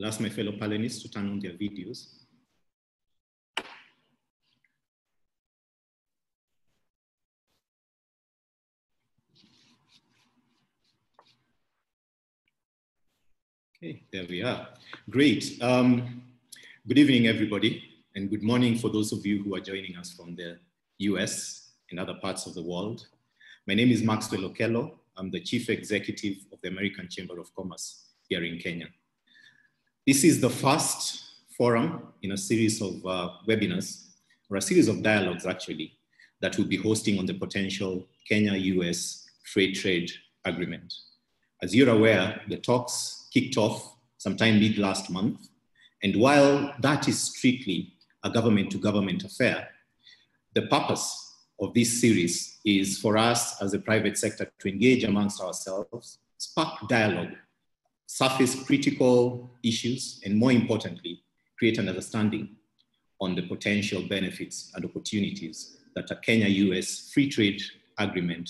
I'll ask my fellow panelists to turn on their videos. Okay, there we are. Great. Um, good evening, everybody, and good morning for those of you who are joining us from the US and other parts of the world. My name is Maxwell Okello. I'm the Chief Executive of the American Chamber of Commerce here in Kenya. This is the first forum in a series of uh, webinars, or a series of dialogues actually, that we'll be hosting on the potential Kenya-US free trade agreement. As you're aware, the talks kicked off sometime mid last month. And while that is strictly a government to government affair, the purpose of this series is for us as a private sector to engage amongst ourselves, spark dialogue, surface critical issues, and more importantly, create an understanding on the potential benefits and opportunities that a Kenya-US free trade agreement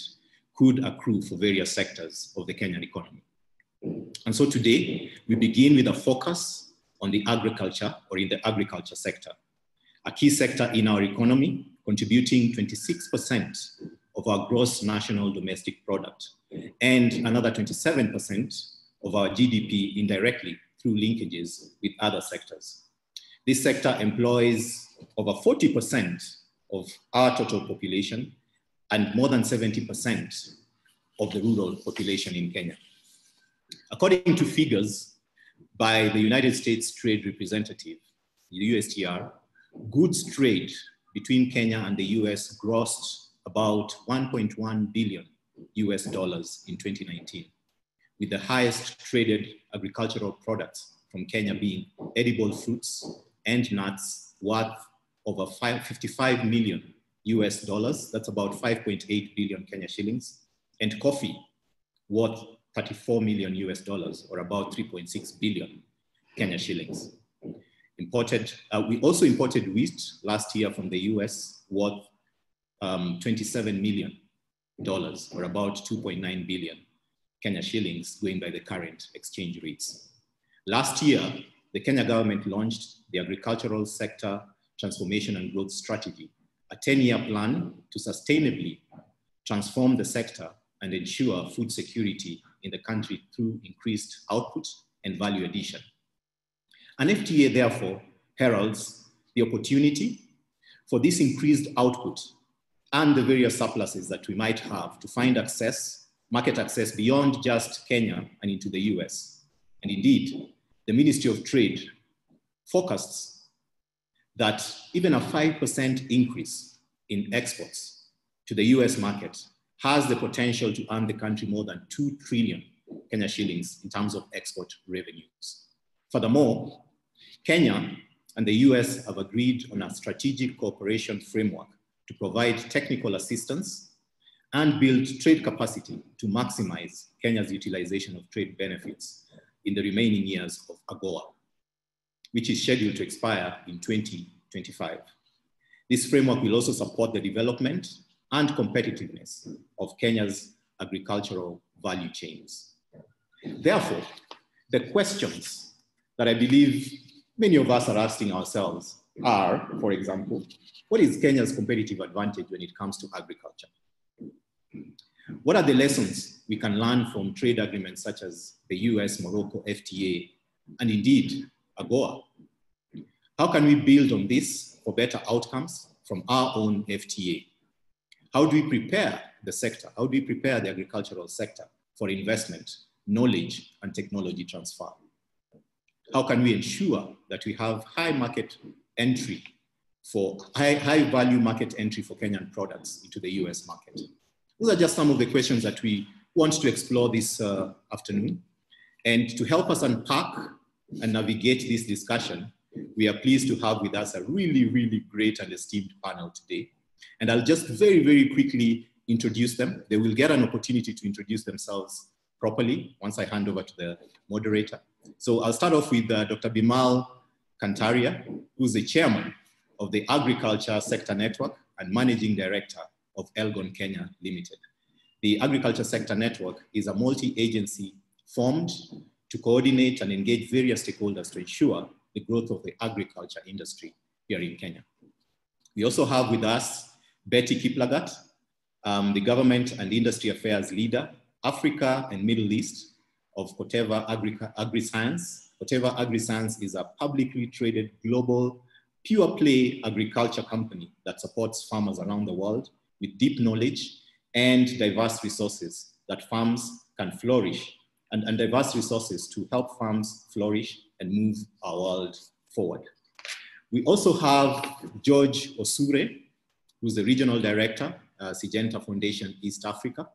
could accrue for various sectors of the Kenyan economy. And so today, we begin with a focus on the agriculture or in the agriculture sector, a key sector in our economy contributing 26% of our gross national domestic product, and another 27% of our GDP indirectly through linkages with other sectors. This sector employs over 40% of our total population and more than 70% of the rural population in Kenya. According to figures by the United States Trade Representative, the USTR, goods trade between Kenya and the US grossed about 1.1 billion US dollars in 2019, with the highest traded agricultural products from Kenya being edible fruits and nuts worth over 55 million US dollars, that's about 5.8 billion Kenya shillings, and coffee worth 34 million US dollars, or about 3.6 billion Kenya shillings. Imported, uh, we also imported wheat last year from the US worth um, 27 million dollars or about 2.9 billion Kenya shillings going by the current exchange rates. Last year, the Kenya government launched the Agricultural Sector Transformation and Growth Strategy, a 10-year plan to sustainably transform the sector and ensure food security in the country through increased output and value addition. An FTA, therefore, heralds the opportunity for this increased output and the various surpluses that we might have to find access, market access beyond just Kenya and into the US. And indeed, the Ministry of Trade forecasts that even a 5% increase in exports to the US market has the potential to earn the country more than 2 trillion Kenya shillings in terms of export revenues. Furthermore, Kenya and the US have agreed on a strategic cooperation framework to provide technical assistance and build trade capacity to maximize Kenya's utilization of trade benefits in the remaining years of AGOA, which is scheduled to expire in 2025. This framework will also support the development and competitiveness of Kenya's agricultural value chains. Therefore, the questions that I believe many of us are asking ourselves are, for example, what is Kenya's competitive advantage when it comes to agriculture? What are the lessons we can learn from trade agreements such as the US Morocco FTA and indeed AGOA? How can we build on this for better outcomes from our own FTA? How do we prepare the sector? How do we prepare the agricultural sector for investment, knowledge, and technology transfer? how can we ensure that we have high market entry for high, high value market entry for Kenyan products into the US market? Those are just some of the questions that we want to explore this uh, afternoon. And to help us unpack and navigate this discussion, we are pleased to have with us a really, really great and esteemed panel today. And I'll just very, very quickly introduce them. They will get an opportunity to introduce themselves properly once I hand over to the moderator. So I'll start off with uh, Dr. Bimal Kantaria, who's the chairman of the Agriculture Sector Network and managing director of Elgon Kenya Limited. The Agriculture Sector Network is a multi-agency formed to coordinate and engage various stakeholders to ensure the growth of the agriculture industry here in Kenya. We also have with us Betty Kiplagat, um, the Government and Industry Affairs Leader, Africa and Middle East of Corteva Agri AgriScience. Corteva AgriScience is a publicly traded global pure play agriculture company that supports farmers around the world with deep knowledge and diverse resources that farms can flourish and, and diverse resources to help farms flourish and move our world forward. We also have George Osure, who's the regional director, uh, Syngenta Foundation East Africa.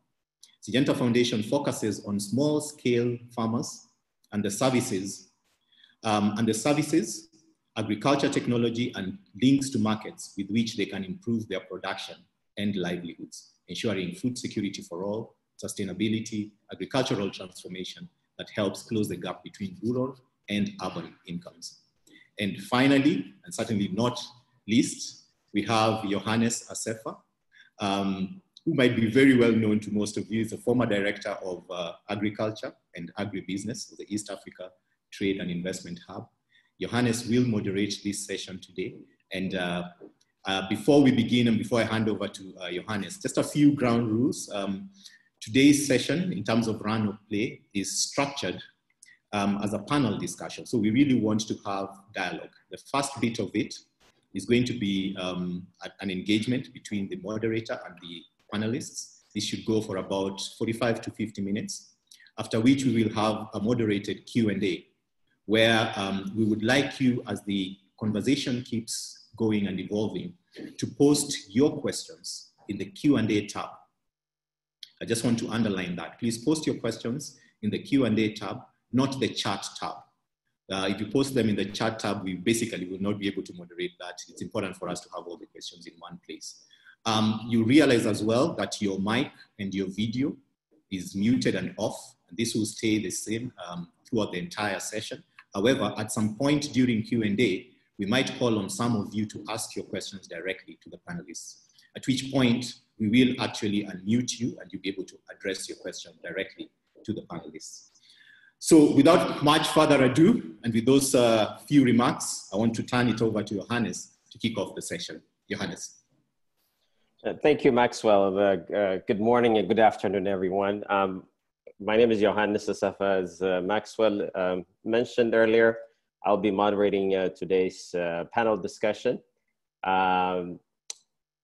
Syngenta Foundation focuses on small scale farmers and the services, um, and the services, agriculture technology, and links to markets with which they can improve their production and livelihoods, ensuring food security for all, sustainability, agricultural transformation that helps close the gap between rural and urban incomes. And finally, and certainly not least, we have Johannes Asefa, um, who might be very well known to most of you. He's a former director of uh, agriculture and agribusiness of the East Africa Trade and Investment Hub. Johannes will moderate this session today. And uh, uh, before we begin and before I hand over to uh, Johannes, just a few ground rules. Um, today's session, in terms of run of play, is structured um, as a panel discussion. So we really want to have dialogue. The first bit of it is going to be um, an engagement between the moderator and the panelists. This should go for about 45 to 50 minutes, after which we will have a moderated Q&A, where um, we would like you, as the conversation keeps going and evolving, to post your questions in the Q&A tab. I just want to underline that. Please post your questions in the Q&A tab not the chat tab. Uh, if you post them in the chat tab, we basically will not be able to moderate that. It's important for us to have all the questions in one place. Um, you realize as well that your mic and your video is muted and off. And this will stay the same um, throughout the entire session. However, at some point during Q&A, we might call on some of you to ask your questions directly to the panelists, at which point we will actually unmute you and you'll be able to address your question directly to the panelists. So without much further ado, and with those uh, few remarks, I want to turn it over to Johannes to kick off the session. Johannes. Uh, thank you, Maxwell. Uh, uh, good morning and good afternoon, everyone. Um, my name is Johannes Asefa, as uh, Maxwell um, mentioned earlier. I'll be moderating uh, today's panel discussion. Um,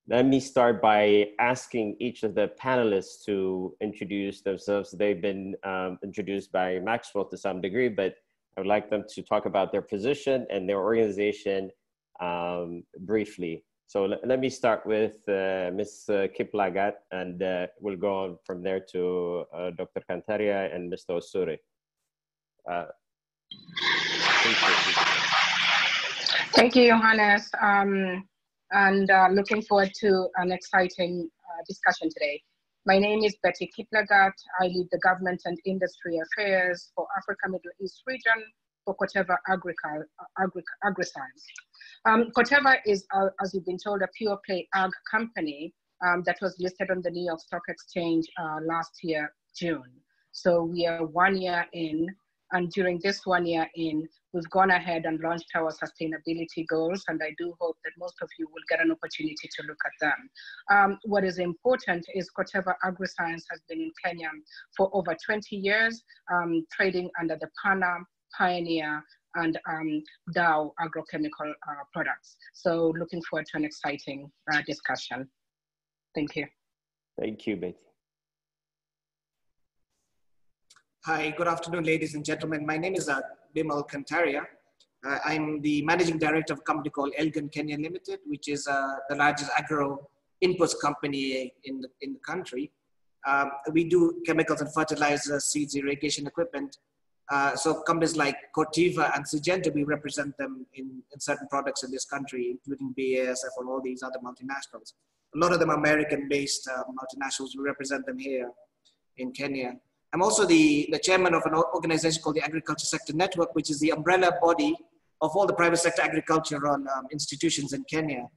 let me start by asking each of the panelists to introduce themselves. They've been um, introduced by Maxwell to some degree, but I would like them to talk about their position and their organization um, briefly. So let me start with uh, Ms. Uh, Kiplagat, and uh, we'll go on from there to uh, Dr. Kantaria and Mr. Osure. Thank you, Johannes. Um, and uh, looking forward to an exciting uh, discussion today. My name is Betty Kiplagat. I lead the government and industry affairs for Africa Middle East region for Corteva Agri, AgriScience. Um, is, uh, as you've been told, a pure play ag company um, that was listed on the New York Stock Exchange uh, last year, June. So we are one year in, and during this one year in, we've gone ahead and launched our sustainability goals, and I do hope that most of you will get an opportunity to look at them. Um, what is important is Corteva AgriScience has been in Kenya for over 20 years, um, trading under the PANA, Pioneer, and um, Dow agrochemical uh, products. So looking forward to an exciting uh, discussion. Thank you. Thank you, Betty. Hi, good afternoon, ladies and gentlemen. My name is uh, Bimal Kantaria. Uh, I'm the managing director of a company called Elgon Kenya Limited, which is uh, the largest agro inputs company in the, in the country. Um, we do chemicals and fertilizers, seeds, irrigation equipment. Uh, so companies like Corteva and Syngenta, we represent them in, in certain products in this country, including BASF and all these other multinationals. A lot of them are American-based uh, multinationals. We represent them here in Kenya. I'm also the, the chairman of an organization called the Agriculture Sector Network, which is the umbrella body of all the private sector agricultural um, institutions in Kenya,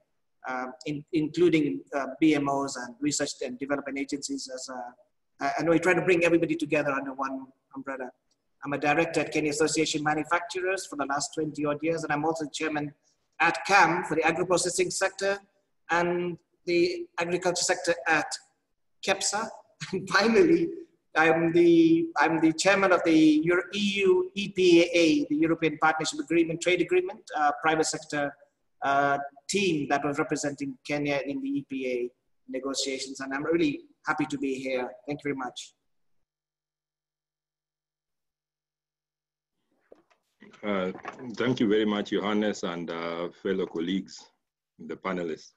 uh, in, including uh, BMOs and research and development agencies. As, uh, and we try to bring everybody together under one umbrella. I'm a director at Kenya Association Manufacturers for the last 20 odd years, and I'm also chairman at KAM for the agro-processing sector and the agriculture sector at KEPSA. And finally, I'm the, I'm the chairman of the EU EPAA, the European Partnership Agreement, Trade Agreement, uh, private sector uh, team that was representing Kenya in the EPA negotiations. And I'm really happy to be here. Thank you very much. Uh, thank you very much, Johannes and uh, fellow colleagues, the panelists.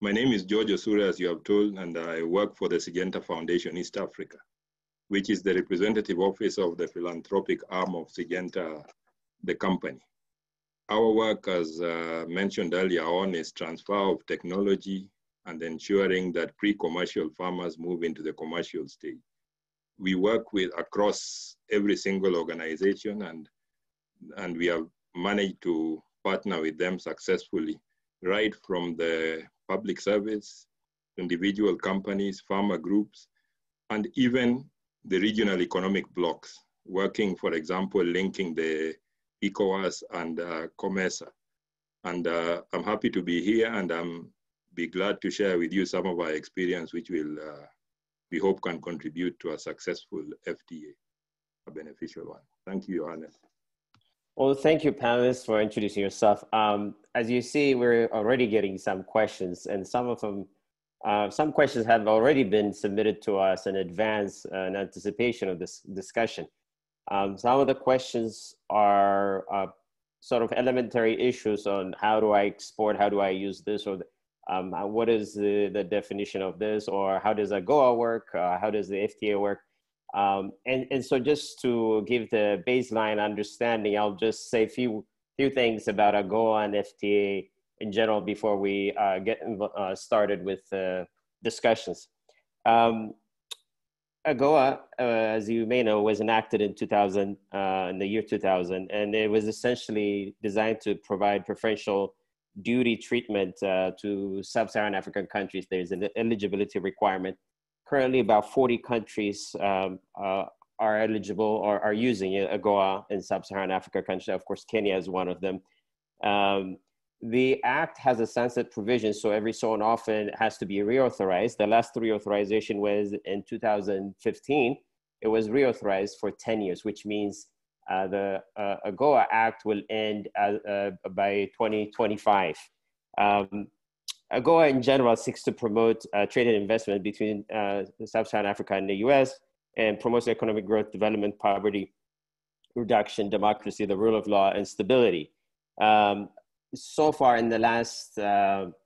My name is George Osure, as you have told, and I work for the Syngenta Foundation East Africa, which is the representative office of the philanthropic arm of Syngenta, the company. Our work, as uh, mentioned earlier on, is transfer of technology and ensuring that pre-commercial farmers move into the commercial stage. We work with across every single organization and, and we have managed to partner with them successfully, right from the public service, individual companies, farmer groups, and even the regional economic blocks, working, for example, linking the ECOWAS and uh, COMESA. And uh, I'm happy to be here and I'm be glad to share with you some of our experience, which will, uh, we hope can contribute to a successful FTA, a beneficial one. Thank you, Johannes. Well, thank you, panelists, for introducing yourself. Um, as you see, we're already getting some questions, and some of them, uh, some questions have already been submitted to us in advance uh, in anticipation of this discussion. Um, some of the questions are uh, sort of elementary issues on how do I export, how do I use this, or um, what is the, the definition of this, or how does AGOA work, uh, how does the FTA work? Um, and, and so just to give the baseline understanding, I'll just say a few, few things about AGOA and FTA in general before we uh, get uh, started with uh, discussions. Um, AGOA, uh, as you may know, was enacted in 2000, uh, in the year 2000, and it was essentially designed to provide preferential duty treatment uh, to sub-Saharan African countries. There's an eligibility requirement. Currently, about 40 countries um, are eligible or are using AGOA in sub-Saharan Africa countries. Of course, Kenya is one of them. Um, the act has a sunset provision, so every so often it has to be reauthorized. The last reauthorization was in 2015. It was reauthorized for 10 years, which means uh, the uh, AGOA Act will end uh, uh by 2025. Um, AGOA in general seeks to promote uh, trade and investment between uh, Sub-Saharan Africa and the US and promotes economic growth, development, poverty reduction, democracy, the rule of law, and stability. Um, so far in the last 20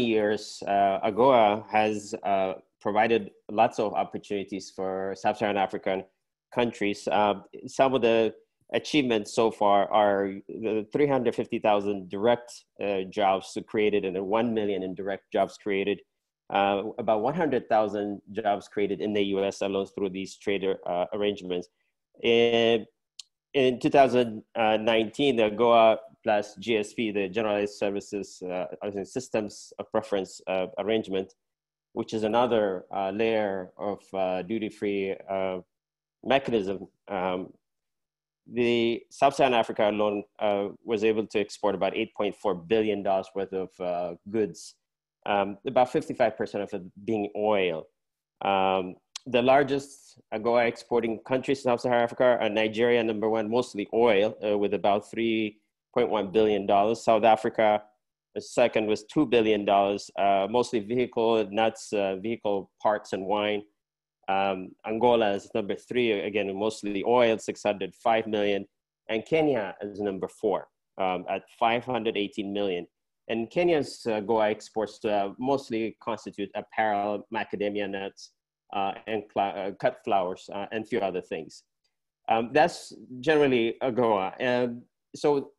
years, AGOA has provided lots of opportunities for Sub-Saharan African countries. Uh, some of the achievements so far are the 350,000 direct uh, jobs created and the 1 million indirect jobs created. Uh, about 100,000 jobs created in the US alone through these trade uh, arrangements. In, in 2019, the AGOA plus GSP, the Generalized Services uh, Systems of Preference uh, Arrangement, which is another layer of duty-free mechanism, um, the Sub-Saharan Africa alone uh, was able to export about $8.4 billion worth of uh, goods, um, about 55% of it being oil. Um, the largest AGOA exporting countries in Sub-Saharan Africa are Nigeria, number one, mostly oil, uh, with about $3.1 billion. South Africa, the second was $2 billion, uh, mostly vehicle, nuts, uh, vehicle parts and wine. Um, Angola is number three, again, mostly oil, 605 million. And Kenya is number four um, at 518 million. And Kenya's uh, AGOA exports uh, mostly constitute apparel, macadamia nuts, uh, and uh, cut flowers, and a few other things. Um, that's generally AGOA. And so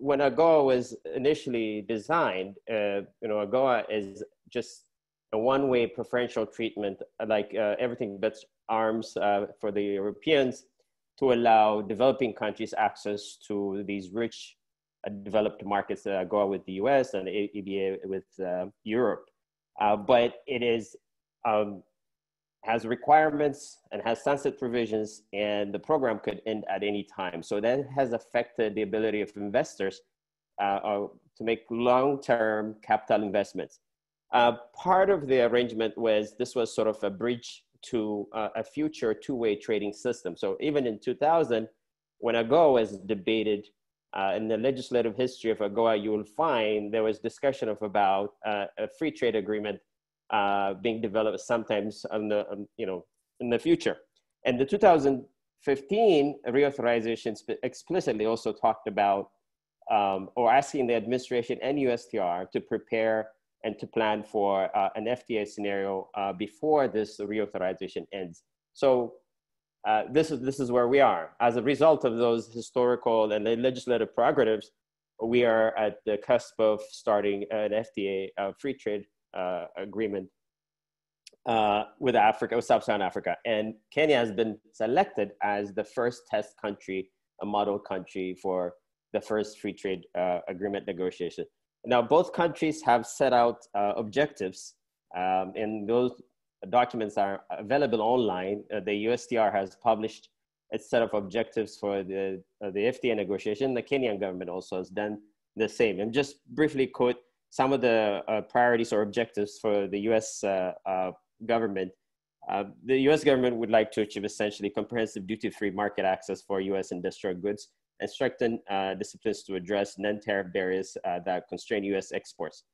when AGOA was initially designed, uh, you know, AGOA is just a one-way preferential treatment, uh, like uh, everything but arms uh, for the Europeans, to allow developing countries access to these rich uh, developed markets AGOA with the US and EBA with uh, Europe. Uh, but it is um, has requirements and has sunset provisions, and the program could end at any time. So that has affected the ability of investors uh, uh to make long-term capital investments. Uh, part of the arrangement was this was sort of a bridge to uh, a future two-way trading system. So even in 2000, when AGOA was debated uh, in the legislative history of AGOA, you will find there was discussion of about uh, a free trade agreement uh, being developed sometimes in the, um, you know, in the future. And the 2015 reauthorization explicitly also talked about um, or asking the administration and USTR to prepare and to plan for uh, an FTA scenario uh, before this reauthorization ends. So uh, this, is, this is where we are. As a result of those historical and legislative prerogatives, we are at the cusp of starting an FTA uh, free trade uh, agreement uh, with Africa, with Sub-Saharan Africa. And Kenya has been selected as the first test country, a model country for the first free trade agreement negotiation. Now, both countries have set out uh, objectives, um, and those documents are available online. Uh, the USTR has published a set of objectives for the, uh, the FTA negotiation. The Kenyan government also has done the same. And just briefly quote some of the uh, priorities or objectives for the US uh, uh, government. the US government would like to achieve essentially comprehensive duty-free market access for US industrial goods and strengthen uh, disciplines to address non-tariff barriers uh, that constrain U.S. exports.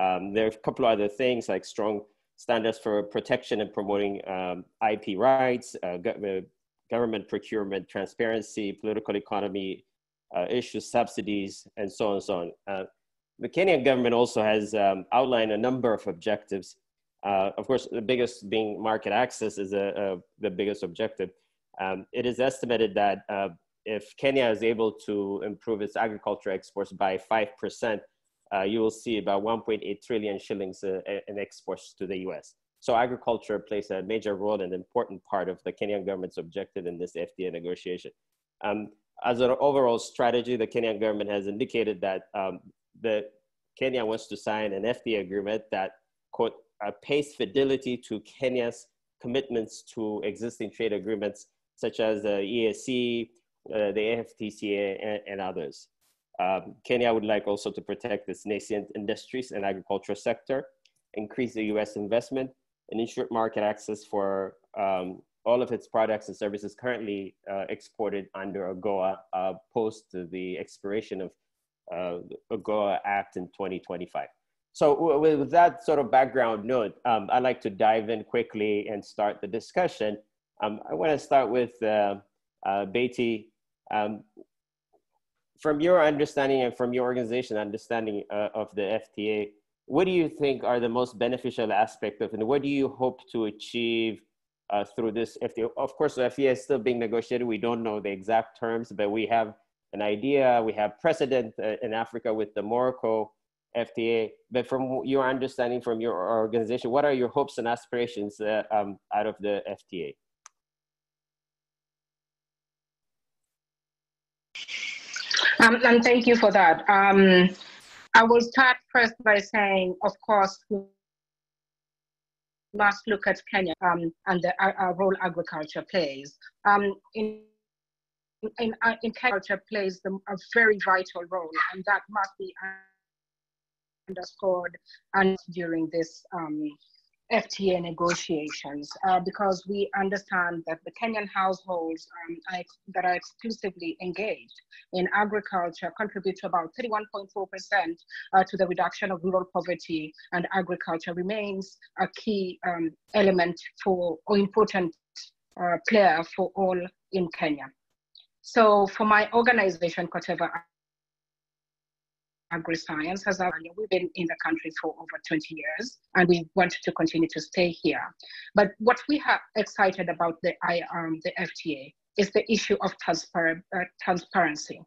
Um, there are a couple of other things like strong standards for protection and promoting um, IP rights, uh, go government procurement, transparency, political economy uh, issues, subsidies, and so on and so on. Uh, the Kenyan government also has um, outlined a number of objectives. Uh, of course, the biggest being market access is a, a the biggest objective. Um, it is estimated that if Kenya is able to improve its agriculture exports by 5%, uh, you will see about 1.8 trillion shillings uh, in exports to the US. So agriculture plays a major role and an important part of the Kenyan government's objective in this FTA negotiation. Um, as an overall strategy, the Kenyan government has indicated that um, the Kenya wants to sign an FTA agreement that, quote, uh, pays fidelity to Kenya's commitments to existing trade agreements such as the EAC, uh, the AfCFTA, and, and others. Um, Kenya would like also to protect its nascent industries and agricultural sector, increase the US investment, and ensure market access for um, all of its products and services currently uh, exported under AGOA uh, post the expiration of AGOA Act in 2025. So with that sort of background note, um, I'd like to dive in quickly and start the discussion. Um, I want to start with uh, uh, Betty um, from your understanding and from your organization understanding uh, of the FTA, what do you think are the most beneficial aspects of? And what do you hope to achieve uh, through this FTA? Of course, the FTA is still being negotiated. We don't know the exact terms, but we have an idea. We have precedent uh, in Africa with the Morocco FTA. But from your understanding from your organization, what are your hopes and aspirations uh, um, out of the FTA? Um, and thank you for that. Um, I will start first by saying, of course, we must look at Kenya um, and the uh, uh role agriculture plays. Um, in in, uh, in agriculture plays the, a very vital role, and that must be underscored and during this um, FTA negotiations uh, because we understand that the Kenyan households um, are that are exclusively engaged in agriculture contribute to about 31.4% uh, to the reduction of rural poverty, and agriculture remains a key um, element for or important uh, player for all in Kenya. So for my organization, Corteva agri-science has we've been in the country for over 20 years and we want to continue to stay here. But what we are excited about the um, the fta is the issue of transpar- uh, transparency.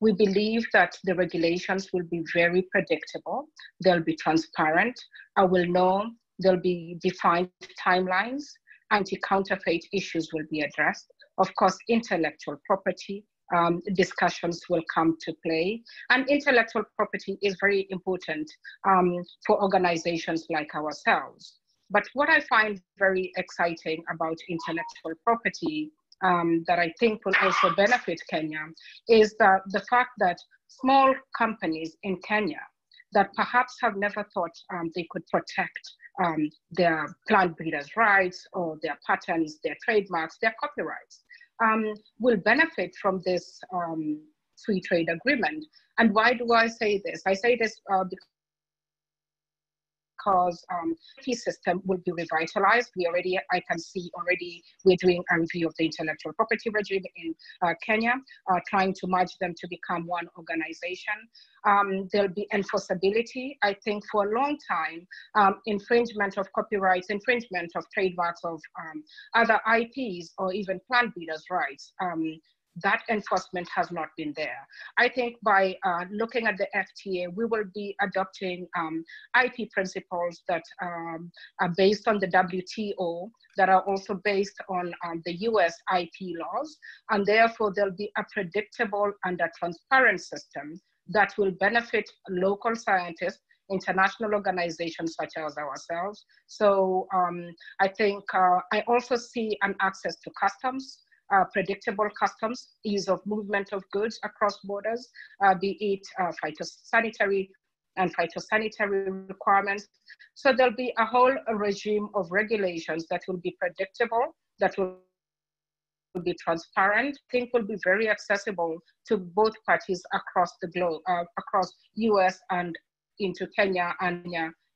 We believe that the regulations will be very predictable they'll be transparent i will know there'll be defined timelines anti-counterfeit issues will be addressed of course intellectual property um, discussions will come to play. And intellectual property is very important um, for organizations like ourselves. But what I find very exciting about intellectual property um, that I think will also benefit Kenya is that the fact that small companies in Kenya that perhaps have never thought um, they could protect um, their plant breeders' rights or their patents, their trademarks, their copyrights, um, will benefit from this um, free trade agreement. And why do I say this? I say this uh, because because um, system will be revitalized. We already, I can see already, we're doing a review of the intellectual property regime in uh, Kenya, uh, trying to merge them to become one organization. Um, there'll be enforceability. I think for a long time, um, infringement of copyrights, infringement of trademarks of um, other IPs or even plant breeders' rights um, that enforcement has not been there. I think by uh, looking at the FTA, we will be adopting um, IP principles that um, are based on the WTO, that are also based on um, the US IP laws, and therefore there'll be a predictable and a transparent system that will benefit local scientists international organizations such as ourselves. So um, I think uh, I also see an access to customs uh, predictable customs, ease of movement of goods across borders, uh, be it uh, phytosanitary and phytosanitary requirements. So there'll be a whole regime of regulations that will be predictable, that will be transparent, I think will be very accessible to both parties across the globe, uh, across US and into Kenya and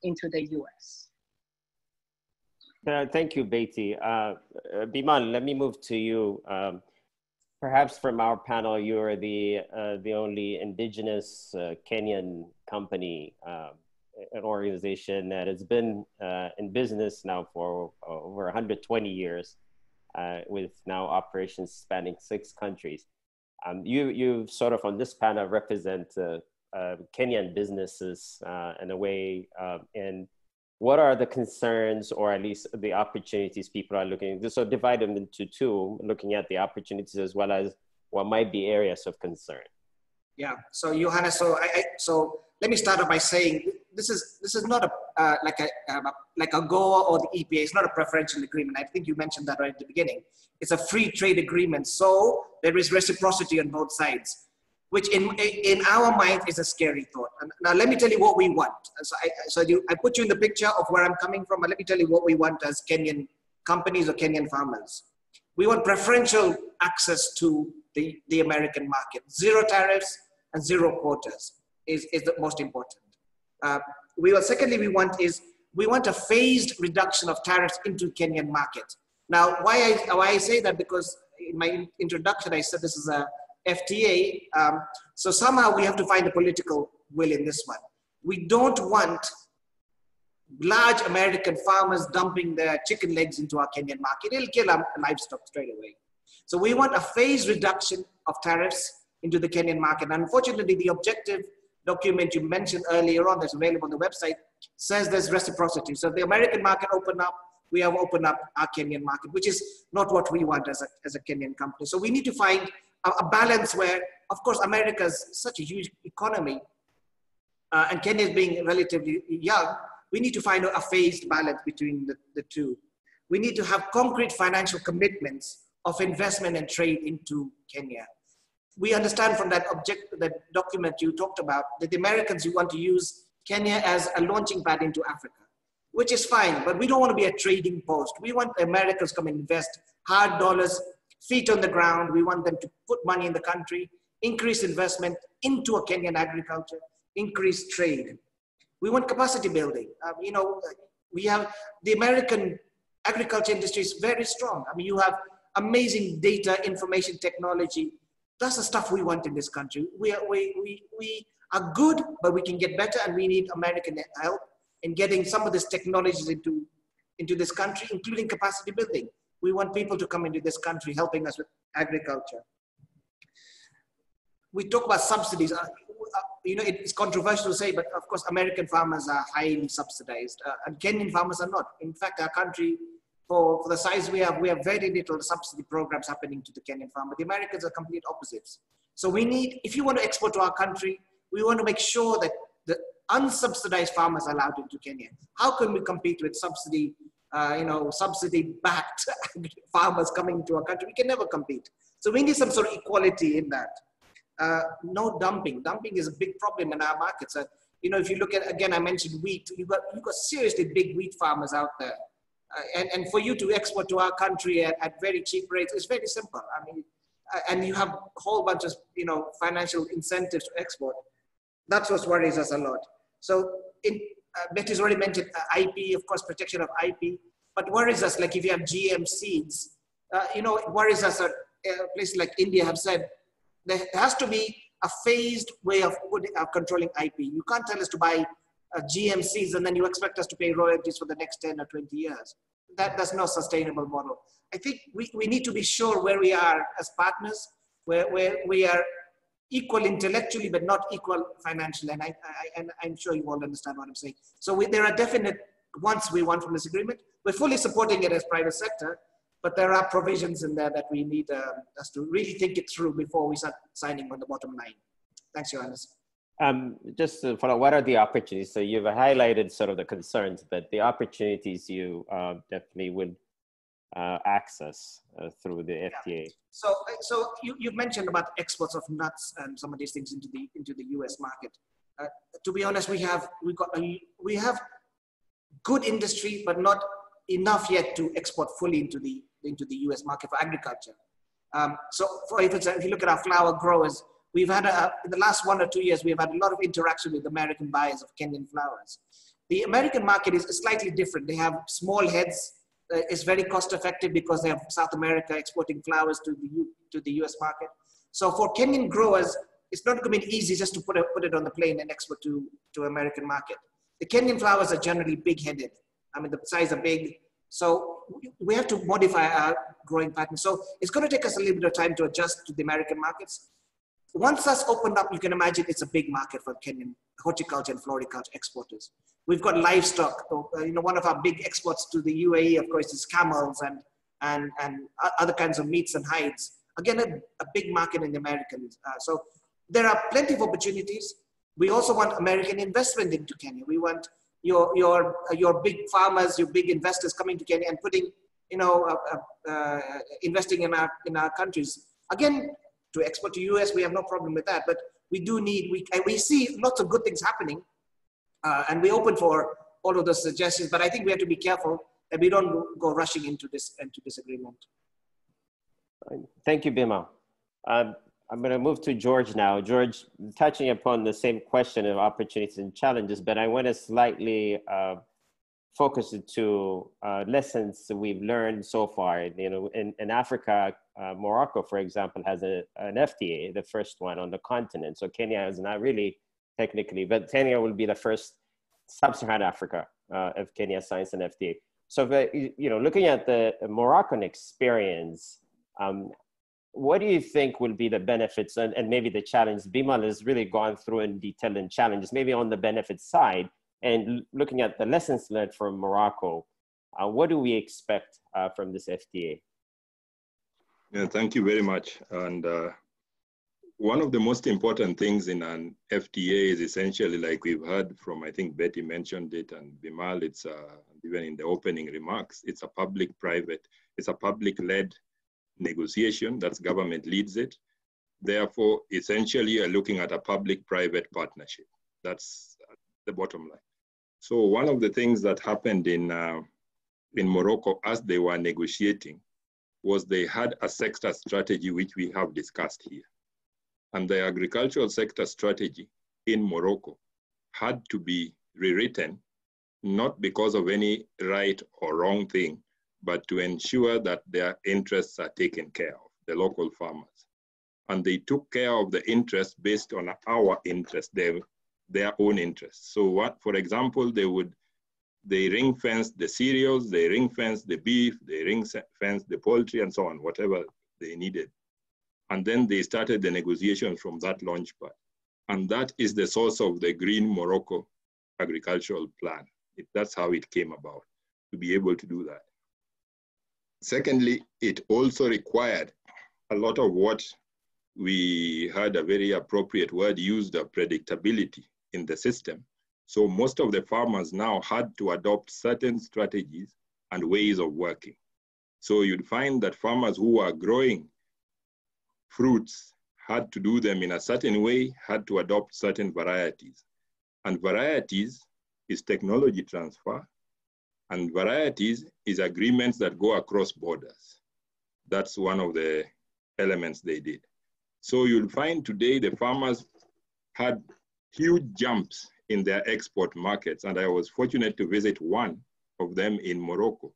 into the US. Uh, thank you, Betty. Uh, uh, Bimal, let me move to you. Um, perhaps from our panel, you are the, uh, the only indigenous uh, Kenyan company, uh, an organization that has been in business now for over 120 years, with now operations spanning six countries. Um, you, you sort of on this panel represent Kenyan businesses in a way, and what are the concerns or at least the opportunities people are looking at? so divide them into two looking at the opportunities as well as what might be areas of concern yeah so johanna so I, I so let me start off by saying this is this is not a uh, like a um, like AGOA or the EPA. It's not a preferential agreement. I think you mentioned that right at the beginning. It's a free trade agreement, so there is reciprocity on both sides which in, in our mind is a scary thought. Now let me tell you what we want. So, I, so you, I put you in the picture of where I'm coming from, let me tell you what we want as Kenyan companies or Kenyan farmers. We want preferential access to the, the American market. Zero tariffs and zero quotas is, is the most important. Uh, we will, secondly, we want is we want a phased reduction of tariffs into Kenyan market. Now, why I, why I say that because in my introduction I said this is a FTA. Um, so somehow we have to find the political will in this one. We don't want large American farmers dumping their chicken legs into our Kenyan market. It'll kill our livestock straight away. So we want a phased reduction of tariffs into the Kenyan market. Unfortunately, the objective document you mentioned earlier on that's available on the website says there's reciprocity. So the American market open up, we have opened up our Kenyan market, which is not what we want as a, as a Kenyan company. So we need to find a, balance where, of course, America is such a huge economy, uh, and Kenya is being relatively young. We need to find a phased balance between the, the two. We need to have concrete financial commitments of investment and trade into Kenya. We understand from that object, that document you talked about, that the Americans, you want to use Kenya as a launching pad into Africa, which is fine, but we don't want to be a trading post. We want Americans come and invest hard dollars feet on the ground. We want them to put money in the country, increase investment into a Kenyan agriculture, increase trade. We want capacity building. Um, you know, we have the American agriculture industry is very strong. I mean, you have amazing data information technology. That's the stuff we want in this country. We are, we, we, we are good, but we can get better and we need American help in getting some of these technologies into, into this country, including capacity building. We want people to come into this country helping us with agriculture. We talk about subsidies. Uh, you know, it's controversial to say, but of course, American farmers are highly subsidized, uh, and Kenyan farmers are not. In fact, our country, for, for the size we have, we have very little subsidy programs happening to the Kenyan farmer. The Americans are complete opposites. So we need, if you want to export to our country, we want to make sure that the, unsubsidized farmers are allowed into Kenya. How can we compete with subsidy, uh, you know, subsidy-backed farmers coming into our country? We can never compete. So we need some sort of equality in that. Uh, no dumping. Dumping is a big problem in our markets. Uh, you know, if you look at, again, I mentioned wheat, you've got, you've got seriously big wheat farmers out there. Uh, and, and for you to export to our country at, at very cheap rates it's very simple. I mean, uh, and you have a whole bunch of, you know, financial incentives to export. That's what worries us a lot. So in, uh, Betty's already mentioned uh, IP, of course, protection of IP, but worries us, like if you have GM seeds, uh, you know, it worries us that uh, places like India have said, there has to be a phased way of, of controlling IP. You can't tell us to buy uh, GM seeds and then you expect us to pay royalties for the next 10 or 20 years. That, that's no sustainable model. I think we, we need to be sure where we are as partners, where, where we are equal intellectually, but not equal financially. And, I, I, and I'm sure you all understand what I'm saying. So we, there are definite wants we want from this agreement. We're fully supporting it as private sector, but there are provisions in there that we need uh, us to really think it through before we start signing on the bottom line. Thanks, Johannes. Um, just to follow, what are the opportunities? So you've highlighted sort of the concerns, but the opportunities you uh, definitely would uh, access uh, through the FTA. Yeah. So, uh, so you, you've mentioned about exports of nuts and some of these things into the into the U.S. market. Uh, to be honest, we have we got we have good industry, but not enough yet to export fully into the into the U.S. market for agriculture. Um, so, for instance, if you look at our flower growers, we've had a, in the last one or two years, we've had a lot of interaction with American buyers of Kenyan flowers. The American market is slightly different. They have small heads. Uh, it's very cost effective because they have South America exporting flowers to the, U, to the US market. So for Kenyan growers, it's not going to be easy just to put, a, put it on the plane and export to, to American market. The Kenyan flowers are generally big headed. I mean, the size are big. So we have to modify our growing pattern. So it's going to take us a little bit of time to adjust to the American markets. Once that's opened up, you can imagine it's a big market for Kenyan horticulture and floriculture exporters. We've got livestock. Uh, you know, one of our big exports to the UAE, of course, is camels and and and other kinds of meats and hides. Again, a, a big market in the Americans. Uh, so there are plenty of opportunities. We also want American investment into Kenya. We want your your your big farmers, your big investors coming to Kenya and putting, you know, uh, uh, uh investing in our in our countries. Again, to export to US, we have no problem with that. But we do need, we, we see lots of good things happening uh, and we open for all of those suggestions, but I think we have to be careful that we don't go rushing into this, into this agreement. Thank you, Bimal. Um, I'm going to move to George now. George, touching upon the same question of opportunities and challenges, but I want to slightly uh, focus to uh, lessons we've learned so far. You know, in, in Africa, uh, Morocco, for example, has a, an FTA, the first one on the continent. So Kenya is not really technically, but Kenya will be the first sub-Saharan Africa uh, if Kenya Science and FTA. So, you know, looking at the Moroccan experience, um, what do you think will be the benefits and, and maybe the challenge? Bimal has really gone through in detail and challenges, maybe on the benefit side, and looking at the lessons learned from Morocco. Uh, what do we expect uh, from this FTA? Yeah, thank you very much. And uh, one of the most important things in an FTA is essentially, like we've heard from, I think Betty mentioned it, and Bimal, it's uh, even in the opening remarks, it's a public-private, it's a public-led negotiation. That's government leads it. Therefore, essentially, you're looking at a public-private partnership. That's the bottom line. So one of the things that happened in uh, in Morocco as they were negotiating was they had a sector strategy, which we have discussed here. And the agricultural sector strategy in Morocco had to be rewritten, not because of any right or wrong thing, but to ensure that their interests are taken care of, the local farmers. And they took care of the interests based on our interests, their, their own interests. So what, for example, they would they ring fence the cereals, they ring fence the beef, they ring fence the poultry and so on, whatever they needed. And then they started the negotiations from that launch pad. And that is the source of the Green Morocco agricultural plan. It, that's how it came about, to be able to do that. Secondly, it also required a lot of what we had a very appropriate word used of predictability in the system So most of the farmers now had to adopt certain strategies and ways of working. So you'd find that farmers who are growing fruits had to do them in a certain way, had to adopt certain varieties. And varieties is technology transfer, and varieties is agreements that go across borders. That's one of the elements they did. So you'll find today the farmers had huge jumps in their export markets. And I was fortunate to visit one of them in Morocco,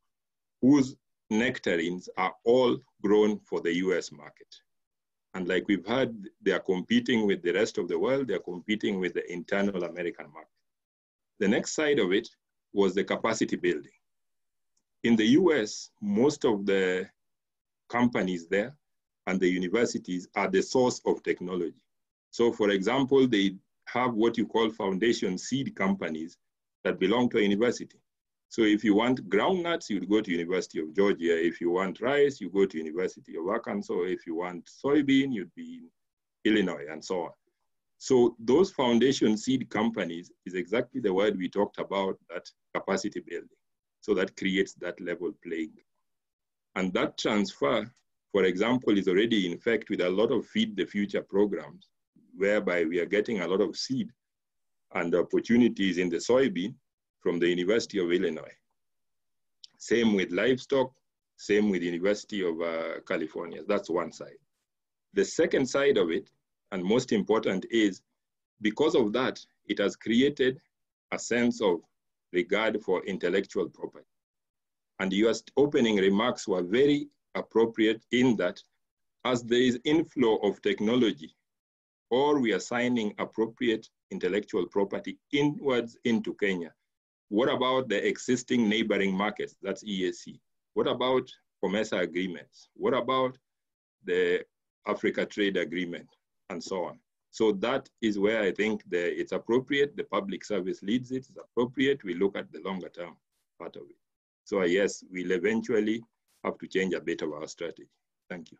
whose nectarines are all grown for the US market. And like we've heard, they are competing with the rest of the world, they're competing with the internal American market. The next side of it was the capacity building. In the US, most of the companies there and the universities are the source of technology. So for example, they have what you call foundation seed companies that belong to a university. So if you want groundnuts, you'd go to University of Georgia. If you want rice, you go to University of Arkansas. If you want soybean, you'd be in Illinois and so on. So those foundation seed companies is exactly the word we talked about, that capacity building. So that creates that level playing. And that transfer, for example, is already in fact with a lot of Feed the Future programs, whereby we are getting a lot of seed and opportunities in the soybean from the University of Illinois. Same with livestock, same with the University of uh, California. That's one side. The second side of it, and most important, is because of that, it has created a sense of regard for intellectual property. And your opening remarks were very appropriate in that as there is inflow of technology, or we are signing appropriate intellectual property inwards into Kenya, what about the existing neighboring markets? That's EAC. What about COMESA agreements? What about the Africa Trade Agreement and so on? So that is where I think the, it's appropriate. The public service leads it. It's appropriate. We look at the longer term part of it. So yes, we'll eventually have to change a bit of our strategy. Thank you.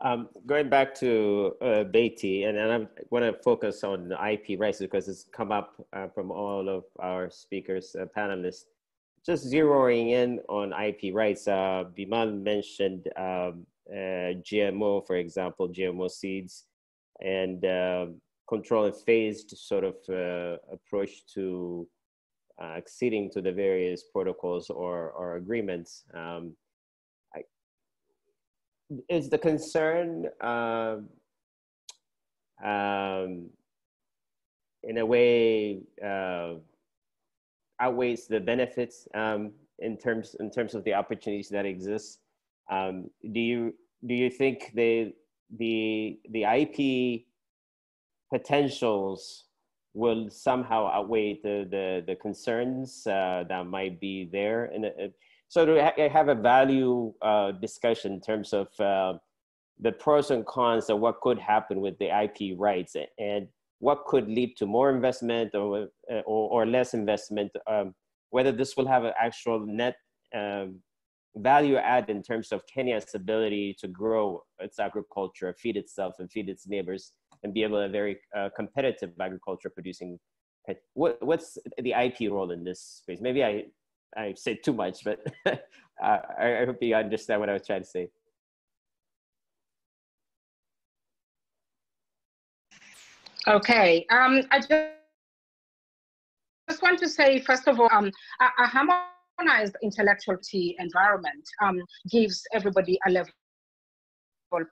Um, going back to uh, Betty, and, and I want to focus on IP rights because it's come up uh, from all of our speakers, uh, panelists. Just zeroing in on IP rights, uh, Bimal mentioned um, uh, GMO, for example, GMO seeds, and uh, control and phased sort of uh, approach to acceding to the various protocols or, or agreements. Um, is the concern um, um, in a way uh, outweighs the benefits um, in terms in terms of the opportunities that exist. Um, do you do you think the the the IP potentials will somehow outweigh the the, the concerns uh, that might be there? And so to ha- have a value uh, discussion in terms of uh, the pros and cons of what could happen with the IP rights and what could lead to more investment or, uh, or, or less investment, um, whether this will have an actual net um, value add in terms of Kenya's ability to grow its agriculture, feed itself and feed its neighbors, and be able to very uh, competitive agriculture producing. What, what's the IP role in this space? Maybe I I said too much, but I, I hope you understand what I was trying to say. Okay, um, I just want to say, first of all, um, a, a harmonized intellectuality environment um, gives everybody a level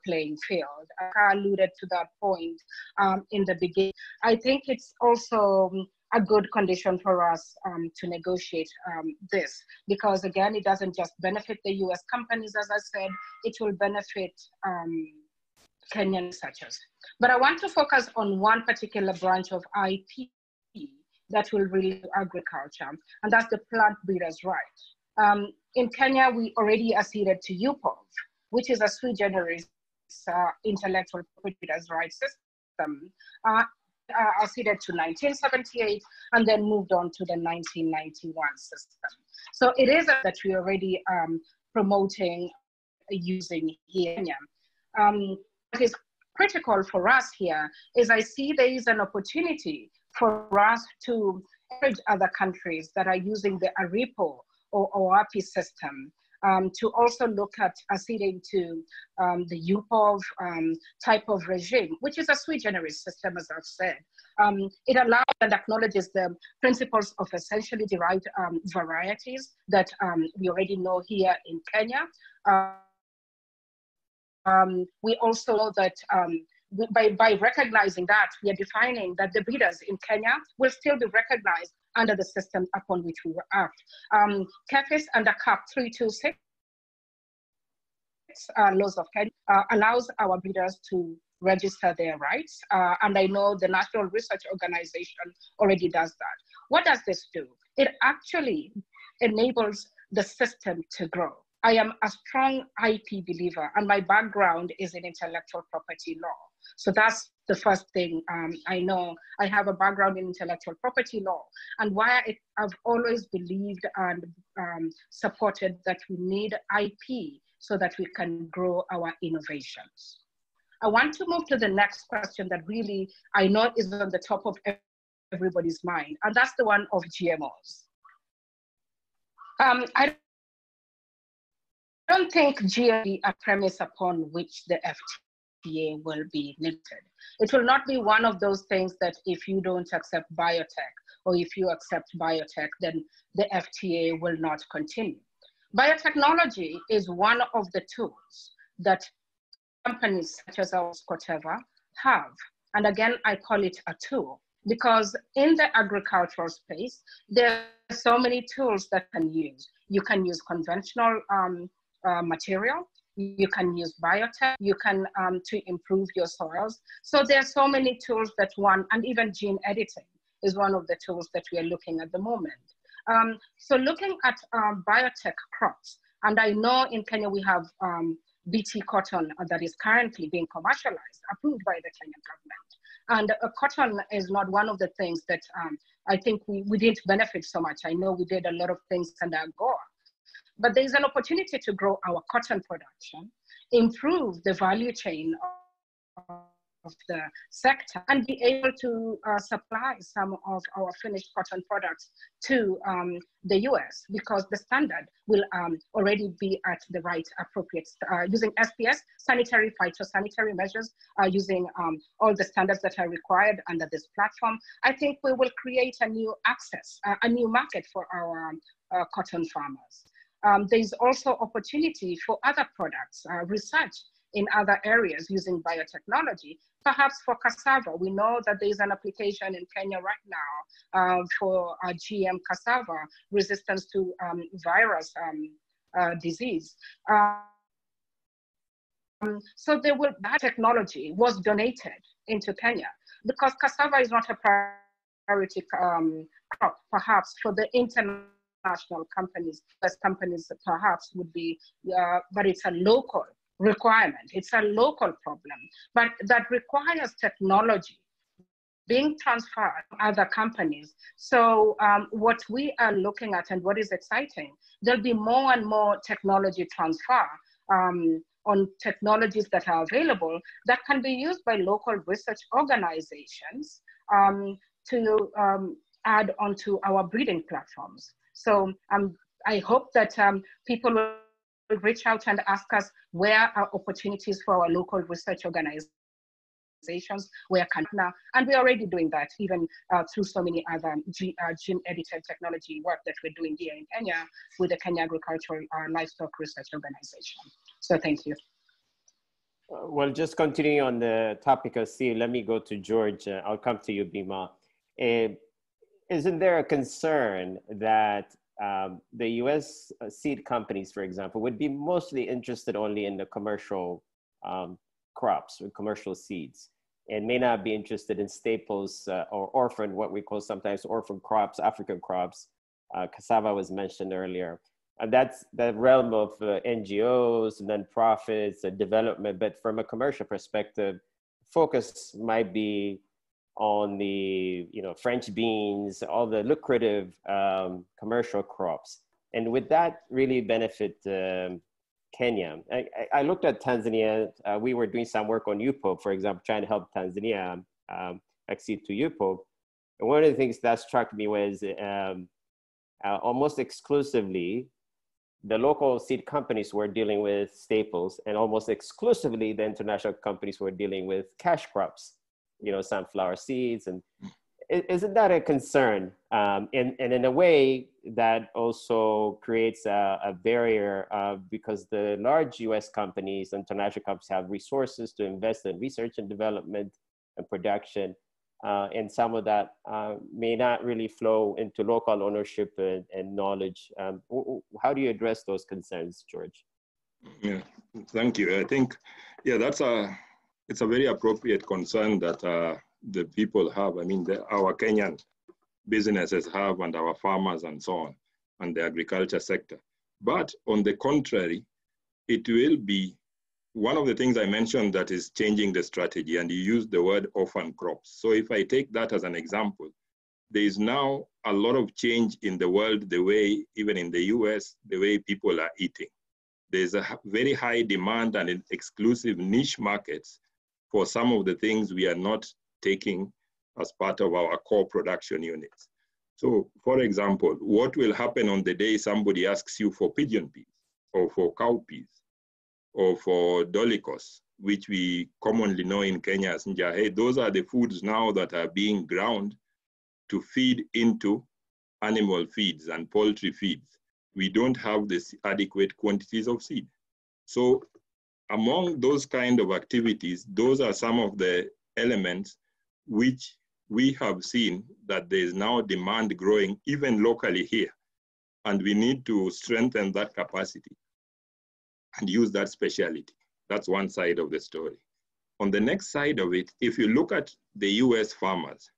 playing field. I alluded to that point um, in the beginning. I think it's also a good condition for us um, to negotiate um, this. Because again it doesn't just benefit the us companies as i said it will benefit um, kenyan researchers but i want to focus on one particular branch of ip that will relate to agriculture and that's the plant breeders right. Um, in kenya we already acceded to upov which is a sui generis uh, intellectual property rights system. Uh, uh, acceded to 1978 and then moved on to the 1991 system. So it is that we're already um, promoting using here. Um, what is critical for us here is I see there is an opportunity for us to encourage other countries that are using the ARIPO or OAPI system um, to also look at acceding to um, the UPOV um, type of regime, which is a sui generis system, as I've said. Um, it allows and acknowledges the principles of essentially derived um, varieties that um, we already know here in Kenya. we also know that by, by recognizing that, we are defining that the breeders in Kenya will still be recognized under the system upon which we were act. Um, KEPHIS under CAP 326 uh, laws of Kenya uh, allows our breeders to register their rights. Uh, and I know the National Research Organization already does that. What does this do? It actually enables the system to grow. I am a strong IP believer, and my background is in intellectual property law. So that's the first thing um, I know. I have a background in intellectual property law, and why I, have always believed and um, supported that we need IP so that we can grow our innovations. I want to move to the next question that really I know is on the top of everybody's mind, and that's the one of GMOs. Um, I don't think GMO a premise upon which the FTA will be limited. It will not be one of those things that if you don't accept biotech or if you accept biotech, then the FTA will not continue. Biotechnology is one of the tools that companies such as ours, whatever, have. And again, I call it a tool because in the agricultural space, there are so many tools that can use. You can use conventional um, uh, material, you can use biotech, you can um, to improve your soils. So there are so many tools that one, and even gene editing is one of the tools that we are looking at the moment. Um, so looking at um, biotech crops, and I know in Kenya we have um, BT cotton that is currently being commercialized, approved by the Kenyan government. And uh, cotton is not one of the things that um, I think we, we didn't benefit so much. I know we did a lot of things under AGOA, but there's an opportunity to grow our cotton production, improve the value chain of the sector and be able to uh, supply some of our finished cotton products to um, the US because the standard will um, already be at the right appropriate, uh, using SPS, sanitary phytosanitary measures, uh, using um, all the standards that are required under this platform. I think we will create a new access, uh, a new market for our uh, cotton farmers. Um, there's also opportunity for other products, uh, research in other areas using biotechnology. Perhaps for cassava, we know that there's an application in Kenya right now uh, for uh, GM cassava resistance to um, virus um, uh, disease. Um, so there will, that technology was donated into Kenya because cassava is not a priority um, crop, perhaps for the international companies, as companies perhaps would be, uh, but it's a local requirement. It's a local problem, but that requires technology being transferred to other companies. So um, what we are looking at and what is exciting, there'll be more and more technology transfer um, on technologies that are available that can be used by local research organizations um, to um, add onto our breeding platforms. So um, I hope that um, people will reach out and ask us where are opportunities for our local research organizations where can now and we're already doing that even uh, through so many other G, uh, gene edited technology work that we're doing here in Kenya with the Kenya Agricultural uh, Livestock Research Organization. So thank you. Uh, well, just continuing on the topic of seed, let me go to George. Uh, I'll come to you, Bimal. Uh, isn't there a concern that um, the US uh, seed companies, for example, would be mostly interested only in the commercial um, crops or commercial seeds and may not be interested in staples uh, or orphan, what we call sometimes orphan crops, African crops. Uh, cassava was mentioned earlier. And that's the realm of uh, NGOs, nonprofits, uh, development. But from a commercial perspective, focus might be on the you know French beans, all the lucrative um, commercial crops, and would that really benefit um, Kenya. I, I, looked at Tanzania. Uh, we were doing some work on UPOV, for example, trying to help Tanzania um, accede to UPOV. And one of the things that struck me was um, uh, almost exclusively the local seed companies were dealing with staples and almost exclusively the international companies were dealing with cash crops, you know, sunflower seeds. And isn't that a concern? Um, and, and in a way that also creates a, a barrier uh, because the large US companies, and international companies have resources to invest in research and development and production uh, and some of that uh, may not really flow into local ownership and, and knowledge. Um, how do you address those concerns, George? Yeah, thank you. I think, yeah, that's a it's a very appropriate concern that uh, the people have. I mean, the, our Kenyan businesses have, and our farmers and so on, and the agriculture sector. But on the contrary, it will be one of the things I mentioned that is changing the strategy, and you use the word orphan crops. So if I take that as an example, there is now a lot of change in the world, the way, even in the US, the way people are eating. There's a very high demand and exclusive niche markets for some of the things we are not taking as part of our core production units. So for example, what will happen on the day somebody asks you for pigeon peas or for cow peas or for dolichos, which we commonly know in Kenya as njahe. Those are the foods now that are being ground to feed into animal feeds and poultry feeds. We don't have the adequate quantities of seed. So among those kind of activities, those are some of the elements which we have seen that there is now demand growing even locally here. And we need to strengthen that capacity and use that speciality. That's one side of the story. On the next side of it, if you look at the US farmers,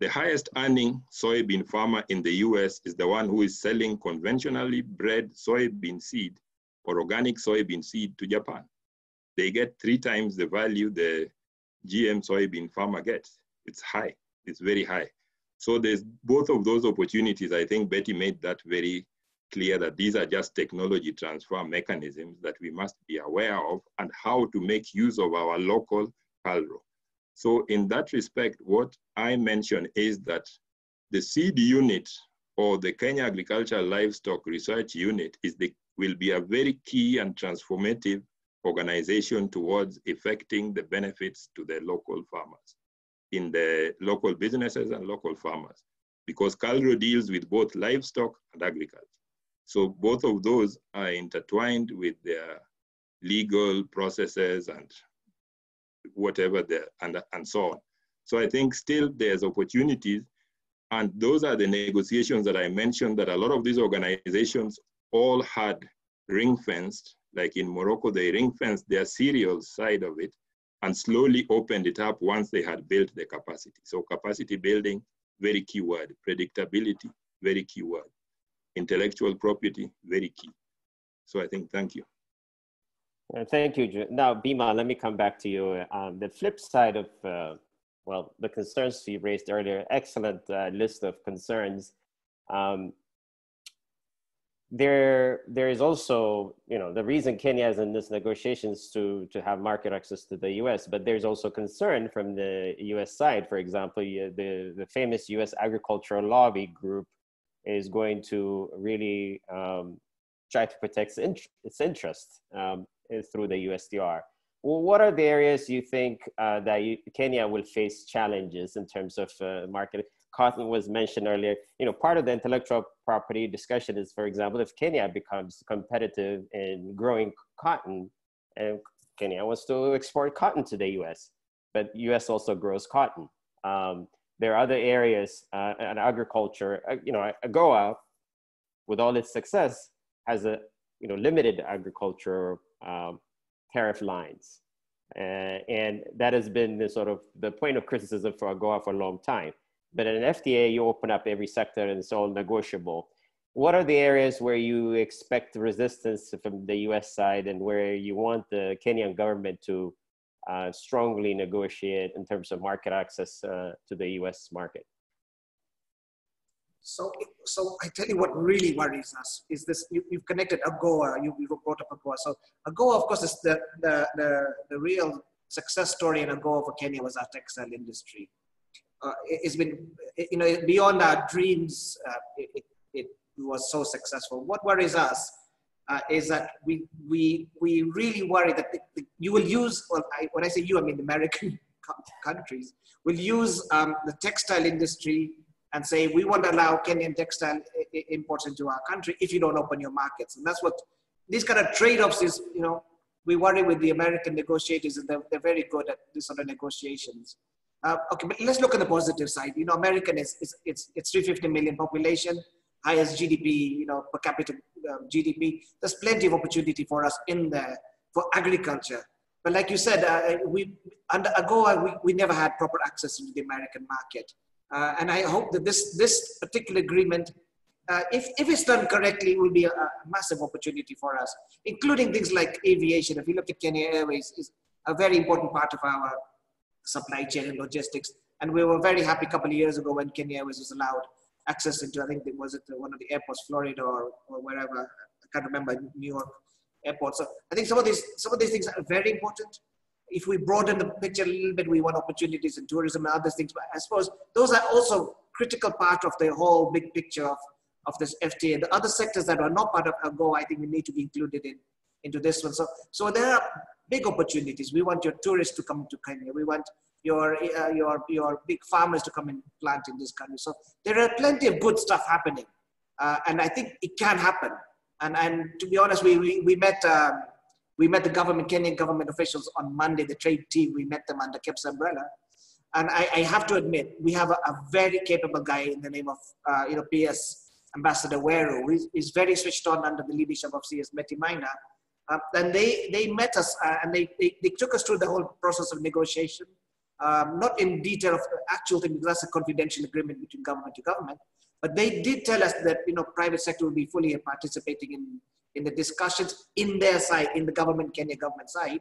the highest earning soybean farmer in the US is the one who is selling conventionally bred soybean seed or organic soybean seed to Japan. They get three times the value the GM soybean farmer gets. It's high, it's very high. So there's both of those opportunities. I think Betty made that very clear that these are just technology transfer mechanisms that we must be aware of and how to make use of our local KALRO. So in that respect, what I mentioned is that the seed unit or the Kenya Agricultural Livestock Research Unit is the, will be a very key and transformative organization towards effecting the benefits to the local farmers in the local businesses and local farmers because KALRO deals with both livestock and agriculture. So both of those are intertwined with their legal processes and whatever the and, and so on. So I think still there's opportunities and those are the negotiations that I mentioned that a lot of these organizations all had ring fenced, like in Morocco, they ring fenced their cereal side of it and slowly opened it up once they had built the capacity. So capacity building, very key word, predictability, very key word intellectual property, very key. So I think, thank you. Uh, thank you. Now, Bimal, let me come back to you. Um, the flip side of, uh, well, the concerns you raised earlier, excellent uh, list of concerns. Um, there, there is also, you know, the reason Kenya is in this negotiations to to have market access to the U.S. But there's also concern from the U.S. side. For example, the the famous U.S. agricultural lobby group is going to really um, try to protect its interest um, through the USTR. Well, what are the areas you think uh, that you, Kenya will face challenges in terms of uh, market? Cotton was mentioned earlier. You know, part of the intellectual property discussion is, for example, if Kenya becomes competitive in growing cotton, and Kenya wants to export cotton to the U.S., but U.S. also grows cotton. Um, there are other areas uh, and agriculture, uh, you know, AGOA, with all its success, has a you know limited agriculture um, tariff lines, uh, and that has been the sort of the point of criticism for AGOA for a long time. But in an FTA, you open up every sector and it's all negotiable. What are the areas where you expect resistance from the U.S. side, and where you want the Kenyan government to uh, strongly negotiate in terms of market access uh, to the US market? So, so I tell you what really worries us is this, you, have connected AGOA, you, you brought up AGOA. So AGOA, of course, is the, the, the, the real success story in AGOA for Kenya was our textile industry. Uh, it, has been, you know, beyond our dreams, uh, it, it, was so successful. What worries us uh, is that we, we, we really worry that the, the, you will use, well, I, when I say you, I mean American countries, will use um, the textile industry and say, we won't allow Kenyan textile imports into our country if you don't open your markets. And that's what, these kind of trade-offs is, you know, we worry with the American negotiators and they're, they're very good at this sort of negotiations. Uh, okay, but let's look at the positive side. You know, American is, is it's, it's 350 million population, highest GDP, you know, per capita um, GDP. There's plenty of opportunity for us in there for agriculture. But like you said, uh, we under AGOA, we, we never had proper access into the American market. Uh, and I hope that this, this particular agreement, uh, if, if it's done correctly, will be a, a, massive opportunity for us, including things like aviation. If you look at Kenya Airways, is a very important part of our supply chain and logistics. And we were very happy a couple of years ago when Kenya Airways was allowed access into, I think it was at one of the airports, Florida or, or wherever, I can't remember, New York airport. So I think some of these, some of these things are very important. If we broaden the picture a little bit, we want opportunities in tourism and other things. But I suppose those are also critical part of the whole big picture of, of this FTA. The other sectors that are not part of AGOA, I think we need to be included in into this one. So, so there are big opportunities. We want your tourists to come to Kenya. We want your, uh, your, your big farmers to come and plant in this country. So there are plenty of good stuff happening. Uh, and I think it can happen. And, and to be honest, we, we, we met, um, we met the government, Kenyan government officials on Monday, the trade team, we met them under KEPSA umbrella. And I, I have to admit, we have a, a, very capable guy in the name of, uh, you know, PS Ambassador Weru. He's, he's, very switched on under the leadership of CS Betty Maina. Uh, and they, they met us uh, and they, they, they, took us through the whole process of negotiation. Um, not in detail of the actual thing, because that's a confidential agreement between government to government. But they did tell us that you know private sector will be fully participating in, in the discussions in their side, in the government, Kenya government side.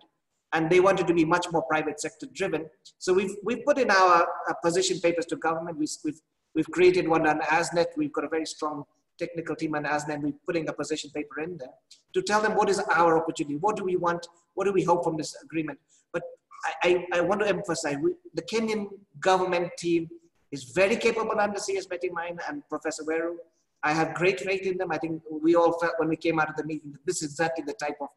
And they wanted to be much more private sector driven. So we've, we've put in our, our position papers to government. We, we've, we've created one on ASNET. We've got a very strong technical team and as ASNET. We're putting the position paper in there to tell them what is our opportunity. What do we want? What do we hope from this agreement? But I, I, I want to emphasize we, the Kenyan government team is very capable under CS Maina and Professor Weru. I have great faith in them. I think we all felt when we came out of the meeting that this is exactly the type of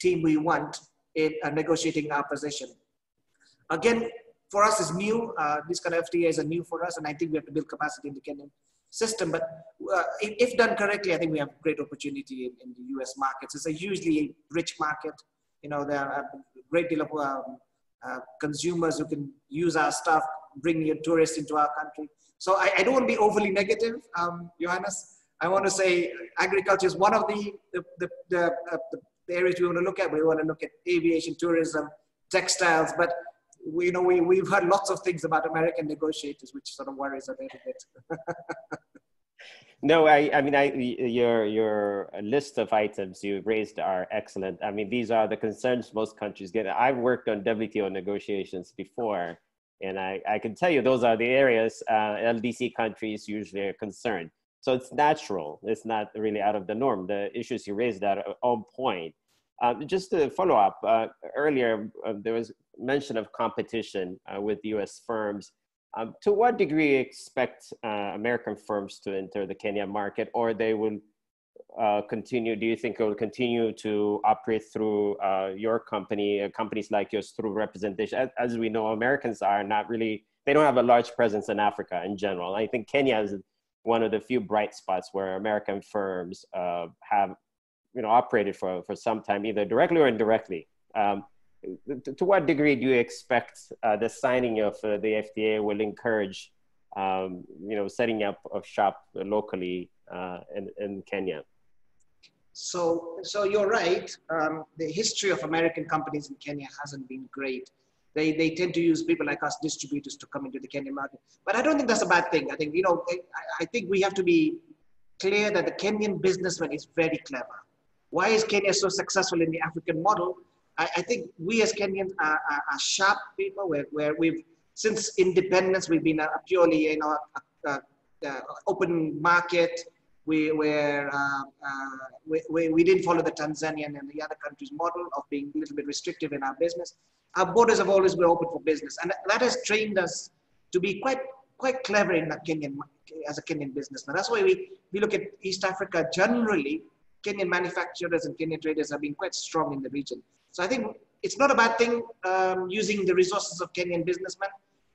team we want in uh, negotiating our position. Again, for us is new. Uh, these kind of FTAs are new for us, and I think we have to build capacity in the Kenyan system. But uh, if, done correctly, I think we have great opportunity in, in, the US markets. It's a hugely rich market. You know, there are a great deal of um, uh, consumers who can use our stuff, bring your tourists into our country. So I, I don't want to be overly negative, um, Johannes. I want to say agriculture is one of the, the, the, the, uh, the areas we want to look at. We want to look at aviation, tourism, textiles, but we, you know, we, we've heard lots of things about American negotiators, which sort of worries a little bit. No, I, I mean, I, your, your list of items you raised are excellent. I mean, these are the concerns most countries get. I've worked on WTO negotiations before, and I, I can tell you those are the areas uh, LDC countries usually are concerned. So it's natural. It's not really out of the norm. The issues you raised are on point. Um, just to follow up, uh, earlier uh, there was mention of competition uh, with US firms. Um, to what degree expect uh, American firms to enter the Kenya market, or they will uh, continue? Do you think it will continue to operate through uh, your company, uh, companies like yours, through representation? As, as, we know, Americans are not really; they don't have a large presence in Africa in general. I think Kenya is one of the few bright spots where American firms uh, have, you know, operated for for some time, either directly or indirectly. Um, to what degree do you expect uh, the signing of uh, the FTA will encourage, um, you know, setting up of shop locally uh, in, in Kenya? So, so you're right. Um, the history of American companies in Kenya hasn't been great. They, they tend to use people like us, distributors, to come into the Kenyan market. But I don't think that's a bad thing. I think, you know, I, I think we have to be clear that the Kenyan businessman is very clever. Why is Kenya so successful in the African model? I, I think we as Kenyans are, are, are, sharp people where, where we've, since independence, we've been a, purely, you know, a, a open market. We, uh, uh, we, we, we, didn't follow the Tanzanian and the other countries' model of being a little bit restrictive in our business. Our borders have always been open for business, and that has trained us to be quite quite clever in a Kenyan as a Kenyan businessman. That's why we, we look at East Africa generally. Kenyan manufacturers and Kenyan traders have been quite strong in the region. So I think it's not a bad thing um, using the resources of Kenyan businessmen.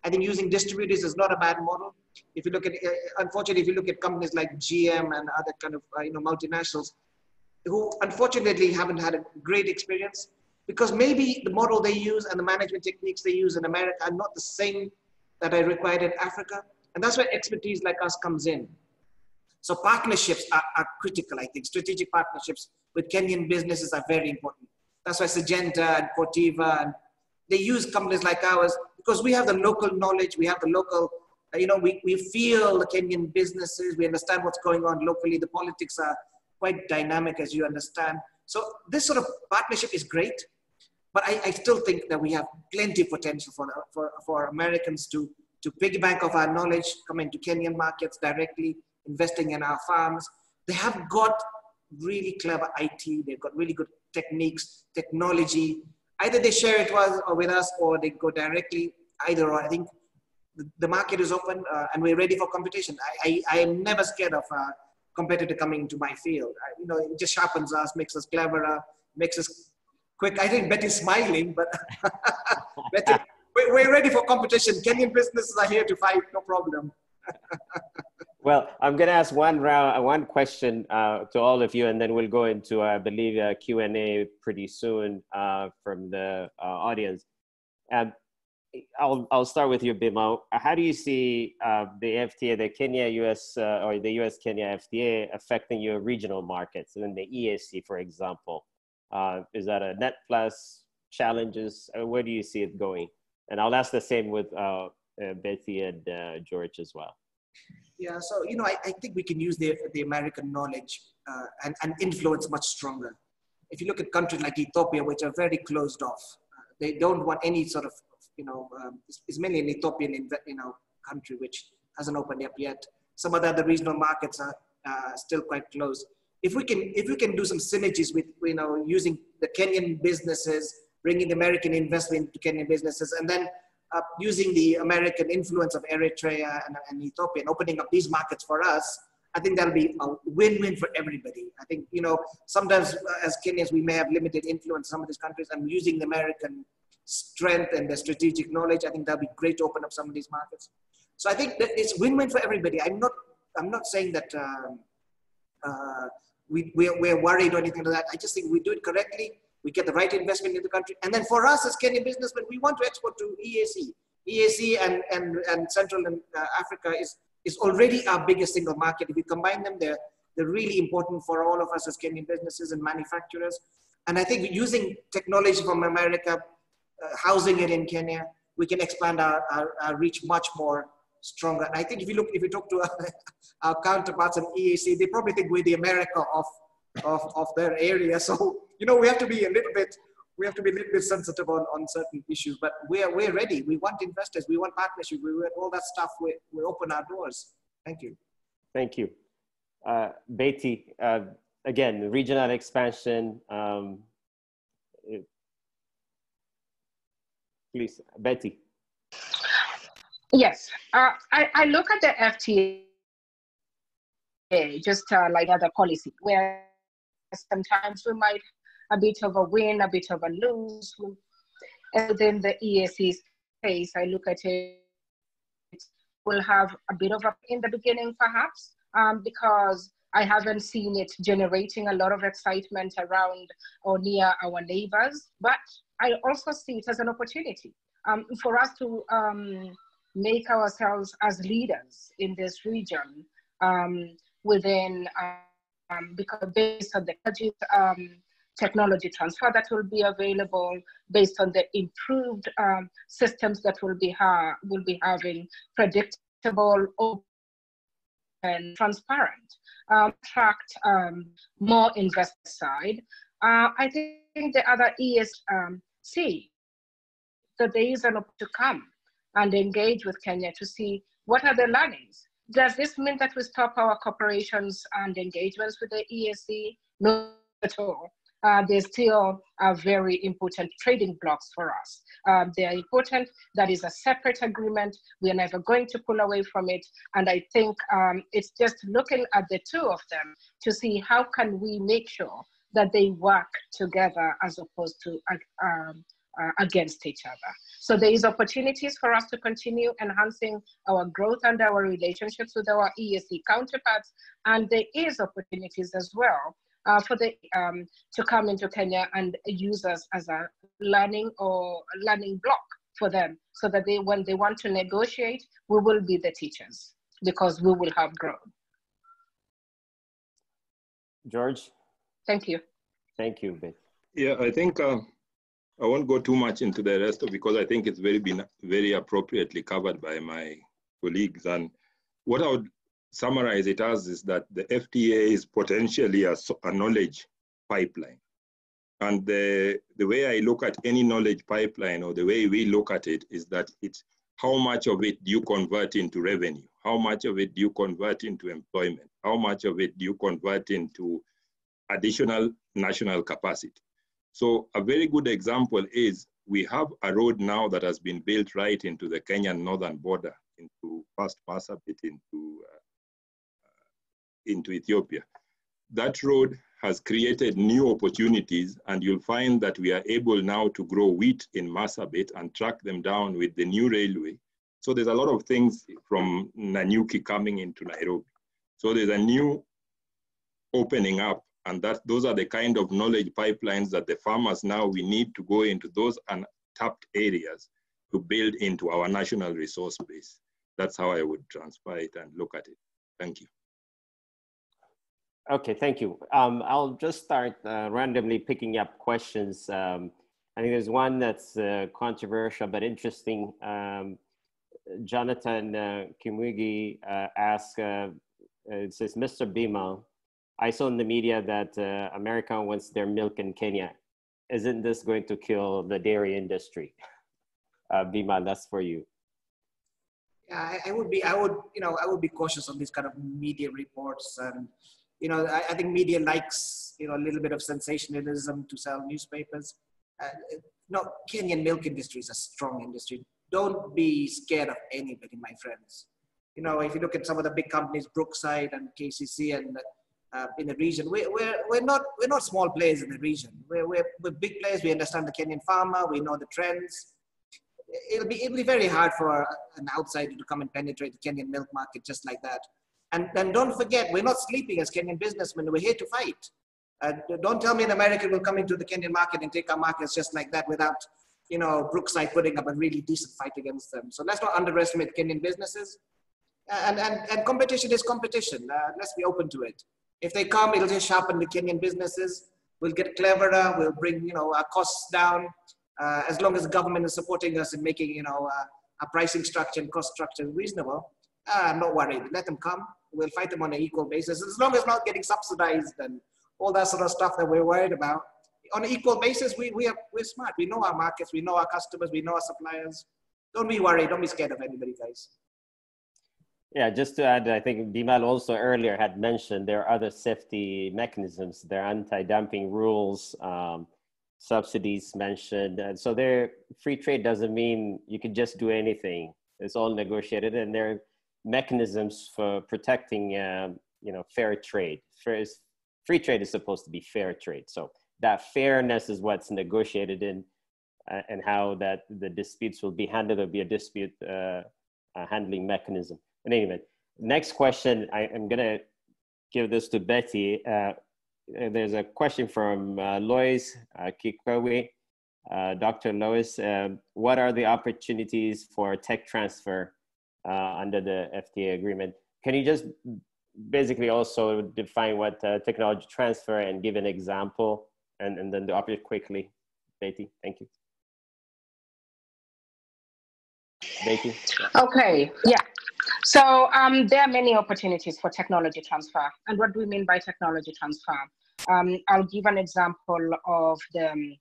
I think using distributors is not a bad model. If you look at, uh, unfortunately, if you look at companies like GM and other kind of, uh, you know, multinationals, who unfortunately haven't had a great experience because maybe the model they use and the management techniques they use in America are not the same that are required in Africa. And that's where expertise like us comes in. So partnerships are, are critical, I think. Strategic partnerships with Kenyan businesses are very important. That's why Syngenta and Corteva, and they use companies like ours because we have the local knowledge, we have the local, uh, you know, we, we feel the Kenyan businesses, we understand what's going on locally. The politics are quite dynamic, as you understand. So this sort of partnership is great, but I, I still think that we have plenty of potential for, for, for Americans to, to piggyback of our knowledge, come into Kenyan markets directly, investing in our farms. They have got really clever IT, they've got really good techniques, technology. Either they share it with us or they go directly, either or. I think the market is open uh, and we're ready for competition. I, I, I am never scared of a competitor coming into my field. I, you know, it just sharpens us, makes us cleverer, makes us quick. I think Betty's smiling, but Betty, we're ready for competition. Kenyan businesses are here to fight, no problem. Well, I'm going to ask one round, uh, one question uh, to all of you, and then we'll go into, I believe, a Q&A pretty soon uh, from the uh, audience. Um, I'll, I'll start with you, Bimal. How do you see uh, the FTA, the Kenya-US, uh, or the US-Kenya FTA affecting your regional markets, and then the EAC, for example? is that a net plus challenges? where do you see it going? And I'll ask the same with Betty and George as well. Yeah, so you know, I, I think we can use the, the American knowledge uh, and, and influence much stronger. If you look at countries like Ethiopia, which are very closed off, uh, they don't want any sort of, you know, um, it's, it's, mainly an Ethiopian, you know, country which hasn't opened up yet. Some of the other regional markets are uh, still quite closed. If we can, if we can do some synergies with, you know, using the Kenyan businesses, bringing American investment to Kenyan businesses, and then using the American influence of Eritrea and, and Ethiopia and opening up these markets for us, I think that'll be a win-win for everybody. I think, you know, sometimes uh, as Kenyans, we may have limited influence in some of these countries and using the American strength and the strategic knowledge, I think that'll be great to open up some of these markets. So I think that it's win-win for everybody. I'm not, I'm not saying that um, uh, we, we're, we're worried or anything like that. I just think we do it correctly we get the right investment in the country. And then for us as Kenyan businessmen, we want to export to EAC. EAC and, and, and Central and uh, Africa is, is already our biggest single market. If you combine them, they're, they're really important for all of us as Kenyan businesses and manufacturers. And I think using technology from America, uh, housing it in Kenya, we can expand our, our, our, reach much more stronger. And I think if you look, if you talk to our, our counterparts in EAC, they probably think we're the America of, of, of their area. So you know, we have to be a little bit, we have to be a little bit sensitive on, on certain issues, but we're, we're ready. We want investors, we want partnership, we want all that stuff. We, we open our doors. Thank you. Thank you. Uh, Betty, uh, again, regional expansion. Um, please, Betty. Yes, uh, I, I look at the FTA just uh, like other policy, where sometimes we might a bit of a win, a bit of a lose. And then the EAC space, I look at it, will have a bit of a in the beginning, perhaps, um, because I haven't seen it generating a lot of excitement around or near our neighbors. But I also see it as an opportunity um, for us to um, make ourselves as leaders in this region um, within, um, because based on the budget um, technology transfer that will be available based on the improved um, systems that will be, ha- will be having predictable, open, and transparent. Um, attract um, more investor side. Uh, I think the other is um, see that there is an opportunity to come and engage with Kenya to see what are the learnings. Does this mean that we stop our cooperations and engagements with the EAC? No, at all. Uh, they still are very important trading blocks for us. Um, they are important. That is a separate agreement. We are never going to pull away from it. And I think um, it's just looking at the two of them to see how can we make sure that they work together as opposed to uh, um, uh, against each other. So there is opportunities for us to continue enhancing our growth and our relationships with our EAC counterparts, and there is opportunities as well uh, for the um, to come into Kenya and use us as a learning or learning block for them, so that they when they want to negotiate, we will be the teachers because we will have grown. George. Thank you. Thank you, Beth. Yeah, I think uh, I won't go too much into the rest of because I think it's very been very appropriately covered by my colleagues. And what I would summarize it as is that the FTA is potentially a, a knowledge pipeline. And the, the way I look at any knowledge pipeline or the way we look at it is that it's how much of it do you convert into revenue? How much of it do you convert into employment? How much of it do you convert into additional national capacity? So a very good example is we have a road now that has been built right into the Kenyan northern border, into past Marsabit, into, uh, into Ethiopia. That road has created new opportunities and you'll find that we are able now to grow wheat in Marsabit and track them down with the new railway. So there's a lot of things from Nanyuki coming into Nairobi. So there's a new opening up and that those are the kind of knowledge pipelines that the farmers now we need to go into those untapped areas to build into our national resource base. That's how I would transfer it and look at it. Thank you. Okay, thank you. Um, I'll just start uh, randomly picking up questions. Um, I think there's one that's uh, controversial but interesting. Um, Jonathan uh, Kimwigi uh, asks, uh, it says, Mr. Bimal, I saw in the media that uh, America wants their milk in Kenya. Isn't this going to kill the dairy industry? Uh, Bimal, that's for you. Yeah, I, I, would be, I would, you know, I would be cautious on these kind of media reports, and you know, I, I think media likes, you know, a little bit of sensationalism to sell newspapers. Uh, no, Kenyan milk industry is a strong industry. Don't be scared of anybody, my friends. You know, if you look at some of the big companies, Brookside and KCC and uh, in the region. We're, we're, we're, not, we're not small players in the region. We're, we're, we're big players. We understand the Kenyan farmer. We know the trends. It'll be, it'll be very hard for an outsider to come and penetrate the Kenyan milk market just like that. And then don't forget, we're not sleeping as Kenyan businessmen. We're here to fight. Uh, don't tell me an American will come into the Kenyan market and take our markets just like that without, you know, Brookside putting up a really decent fight against them. So let's not underestimate Kenyan businesses. And, and, and competition is competition. Uh, let's be open to it. If they come, it'll just sharpen the Kenyan businesses. We'll get cleverer. We'll bring you know our costs down. Uh, as long as the government is supporting us in making you know uh, our pricing structure and cost structure reasonable, uh, I'm not worried. Let them come. We'll fight them on an equal basis. As long as not getting subsidized and all that sort of stuff that we're worried about. On an equal basis, we, we are, we're smart. We know our markets. We know our customers. We know our suppliers. Don't be worried. Don't be scared of anybody, guys. Yeah, just to add, I think Bimal also earlier had mentioned there are other safety mechanisms. There are anti-dumping rules, um, subsidies mentioned. And so there, free trade doesn't mean you can just do anything. It's all negotiated and there mechanisms for protecting, um, you know, fair trade. Fair, is, free trade is supposed to be fair trade. So that fairness is what's negotiated in uh, and how that the disputes will be handled. There'll be a dispute uh, uh handling mechanism. But anyway, next question, I am gonna give this to Betty. Uh, there's a question from uh, Lois uh, Kikwewe. Uh, Dr. Lois, uh, what are the opportunities for tech transfer uh, under the FTA agreement? Can you just basically also define what uh, technology transfer and give an example and, and then the operate quickly, Betty? Thank you. Betty? Okay, yeah. So um, there are many opportunities for technology transfer. And what do we mean by technology transfer? Um, I'll give an example of the um,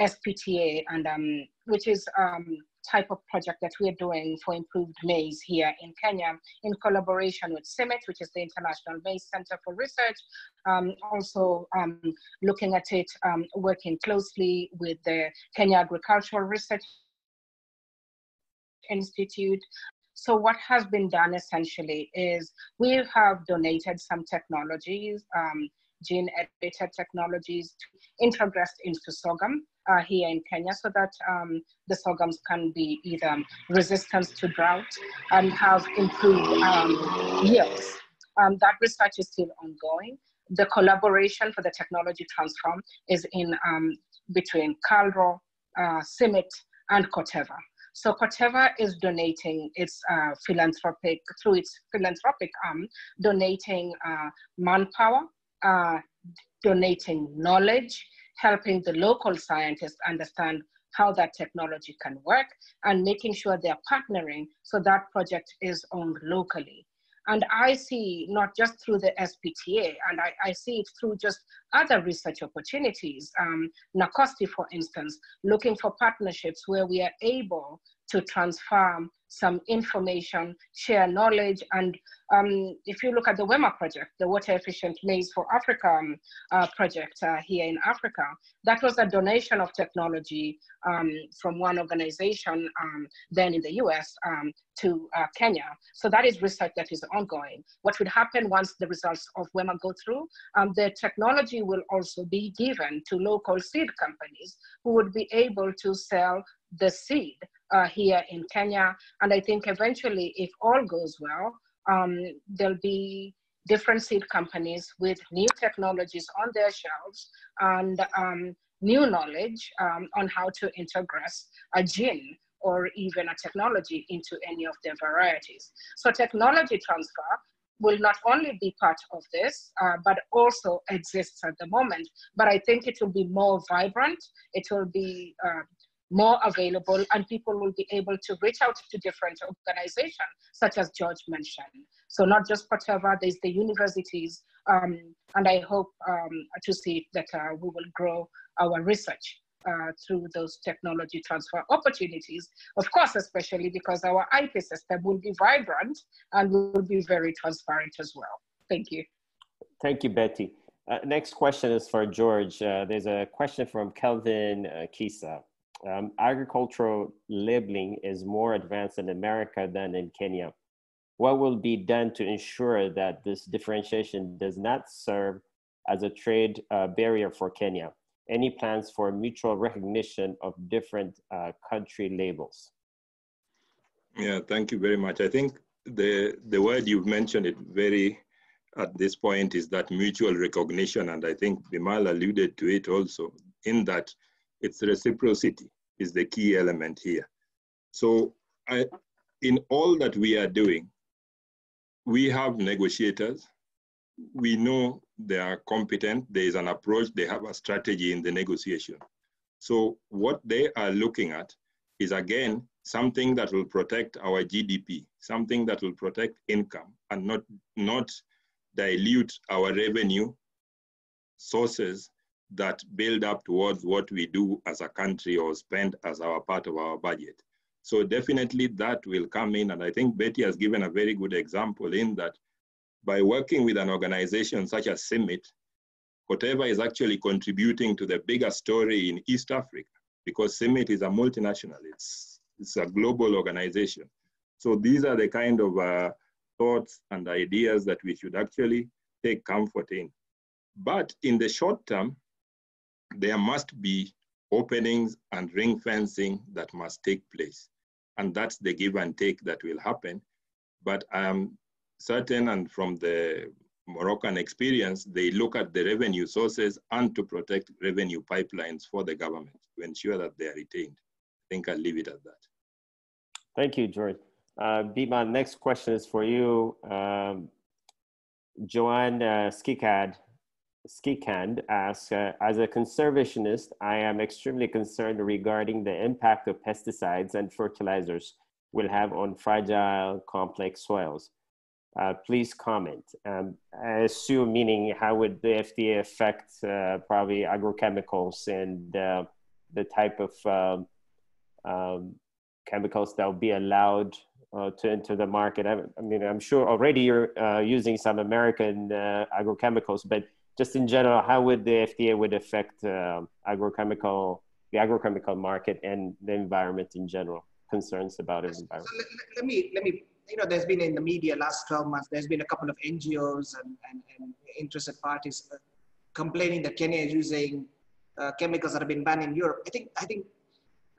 SPTA, and um, which is um, type of project that we're doing for improved maize here in Kenya in collaboration with CIMMYT, which is the International Maize Center for Research. Um, also um, looking at it, um, working closely with the Kenya Agricultural Research Institute. So what has been done essentially is we have donated some technologies, um, gene edited technologies introgressed into sorghum uh, here in Kenya so that um, the sorghums can be either resistant to drought and have improved um, yields. Um, that research is still ongoing. The collaboration for the technology transform is in um, between KALRO, uh, CIMMYT, and Corteva. So Corteva is donating its uh, philanthropic, through its philanthropic arm, donating uh, manpower, uh, donating knowledge, helping the local scientists understand how that technology can work, and making sure they're partnering so that project is owned locally. And I see not just through the SPTA, and I, I see it through just other research opportunities. Um, NACOSTI, for instance, looking for partnerships where we are able to transform some information, share knowledge, and um, if you look at the WEMA project, the Water Efficient Maize for Africa um, uh, project uh, here in Africa, that was a donation of technology um, from one organization um, then in the US um, to uh, Kenya. So that is research that is ongoing. What would happen once the results of WEMA go through, um, the technology will also be given to local seed companies who would be able to sell the seed uh, here in Kenya. And I think eventually, if all goes well, um, there'll be different seed companies with new technologies on their shelves and um, new knowledge um, on how to integrate a gene or even a technology into any of their varieties. So technology transfer will not only be part of this, uh, but also exists at the moment. But I think it will be more vibrant. It will be uh, more available and people will be able to reach out to different organizations, such as George mentioned. So not just Corteva, there's the universities, um, and I hope um, to see that uh, we will grow our research uh, through those technology transfer opportunities. Of course, especially because our IP system will be vibrant and will be very transparent as well. Thank you. Thank you, Betty. Uh, next question is for George. Uh, there's a question from Kelvin uh, Kisa um, agricultural labeling is more advanced in America than in Kenya. What will be done to ensure that this differentiation does not serve as a trade uh, barrier for Kenya? Any plans for mutual recognition of different uh, country labels? Yeah, thank you very much. I think the, the word you've mentioned it very at this point is that mutual recognition. And I think Bimal alluded to it also in that it's reciprocity is the key element here. So I, in all that we are doing, we have negotiators. We know they are competent. There is an approach. They have a strategy in the negotiation. So what they are looking at is again, something that will protect our GDP, something that will protect income and not, not dilute our revenue sources that build up towards what we do as a country or spend as our part of our budget. So definitely that will come in. And I think Betty has given a very good example in that by working with an organization such as CIMMYT, whatever is actually contributing to the bigger story in East Africa because CIMMYT is a multinational, it's, it's a global organization. So these are the kind of uh, thoughts and ideas that we should actually take comfort in. But in the short term, there must be openings and ring fencing that must take place. And that's the give and take that will happen. But I'm certain, and from the Moroccan experience, they look at the revenue sources and to protect revenue pipelines for the government to ensure that they are retained. I think I'll leave it at that. Thank you, George. Uh, Bima, next question is for you. Um, Joanne uh, Skikad Skikand asks, uh, as a conservationist, I am extremely concerned regarding the impact of pesticides and fertilizers will have on fragile, complex soils. Uh, please comment. Um, I assume meaning how would the FTA affect uh, probably agrochemicals and uh, the type of um, um, chemicals that will be allowed uh, to enter the market? I, I, mean, I'm sure already you're uh, using some American uh, agrochemicals, but just in general, how would the FTA would affect uh, agrochemical, the agrochemical market and the environment in general? Concerns about it. So let, let, me let me you know, there's been in the media last 12 months, there's been a couple of NGOs and, and, and interested parties uh, complaining that Kenya is using uh, chemicals that have been banned in Europe. I think, I think,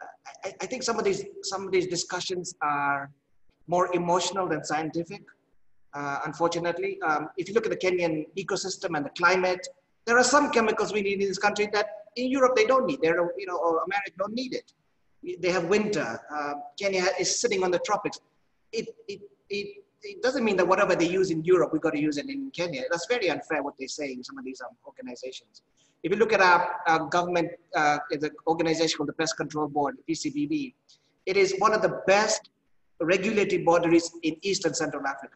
uh, I, I, think some of these, some of these discussions are more emotional than scientific. Uh, unfortunately, um, if you look at the Kenyan ecosystem and the climate, there are some chemicals we need in this country that in Europe they don't need. They're, you know, or America don't need it. They have winter. Uh, Kenya is sitting on the tropics. It, it, it, it doesn't mean that whatever they use in Europe, we've got to use it in Kenya. That's very unfair what they say in some of these um, organizations. If you look at our, our government, uh, the organization called the Pest Control Board, PCPB, it is one of the best regulatory bodies in East and Central Africa.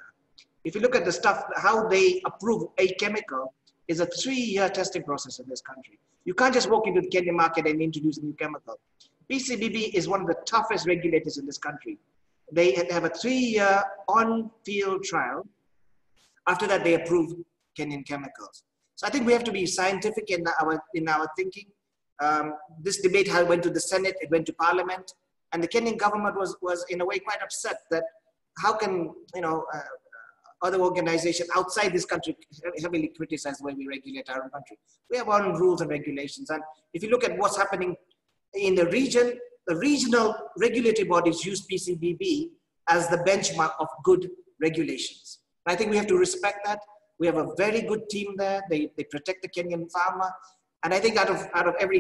If you look at the stuff, how they approve a chemical is a three-year testing process in this country. You can't just walk into the Kenyan market and introduce a new chemical. PCPB is one of the toughest regulators in this country. They have a three-year on-field trial. After that, they approve Kenyan chemicals. So I think we have to be scientific in our, in our thinking. Um, this debate went to the Senate, it went to Parliament, and the Kenyan government was, was in a way quite upset that how can, you know, uh, other organizations outside this country heavily criticize the way we regulate our own country. We have our own rules and regulations. And if you look at what's happening in the region, the regional regulatory bodies use PCPB as the benchmark of good regulations. I think we have to respect that. We have a very good team there. They, they protect the Kenyan farmer. And I think out of, out of every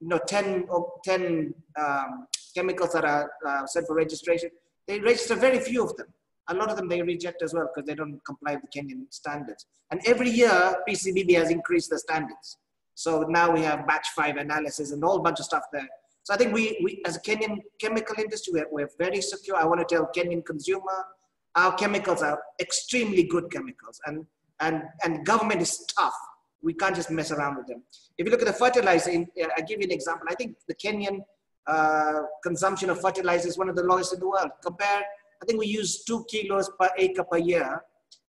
you know, 10, 10 um, chemicals that are uh, sent for registration, they register very few of them. A lot of them they reject as well because they don't comply with the Kenyan standards. And every year, PCPB has increased the standards. So now we have batch five analysis and a whole bunch of stuff there. So I think we, we as a Kenyan chemical industry, we're, we're very secure. I want to tell Kenyan consumer, our chemicals are extremely good chemicals and, and, and government is tough. We can't just mess around with them. If you look at the fertilizer, I give you an example. I think the Kenyan uh, consumption of fertilizer is one of the lowest in the world. Compare, I think we use two kilos per acre per year.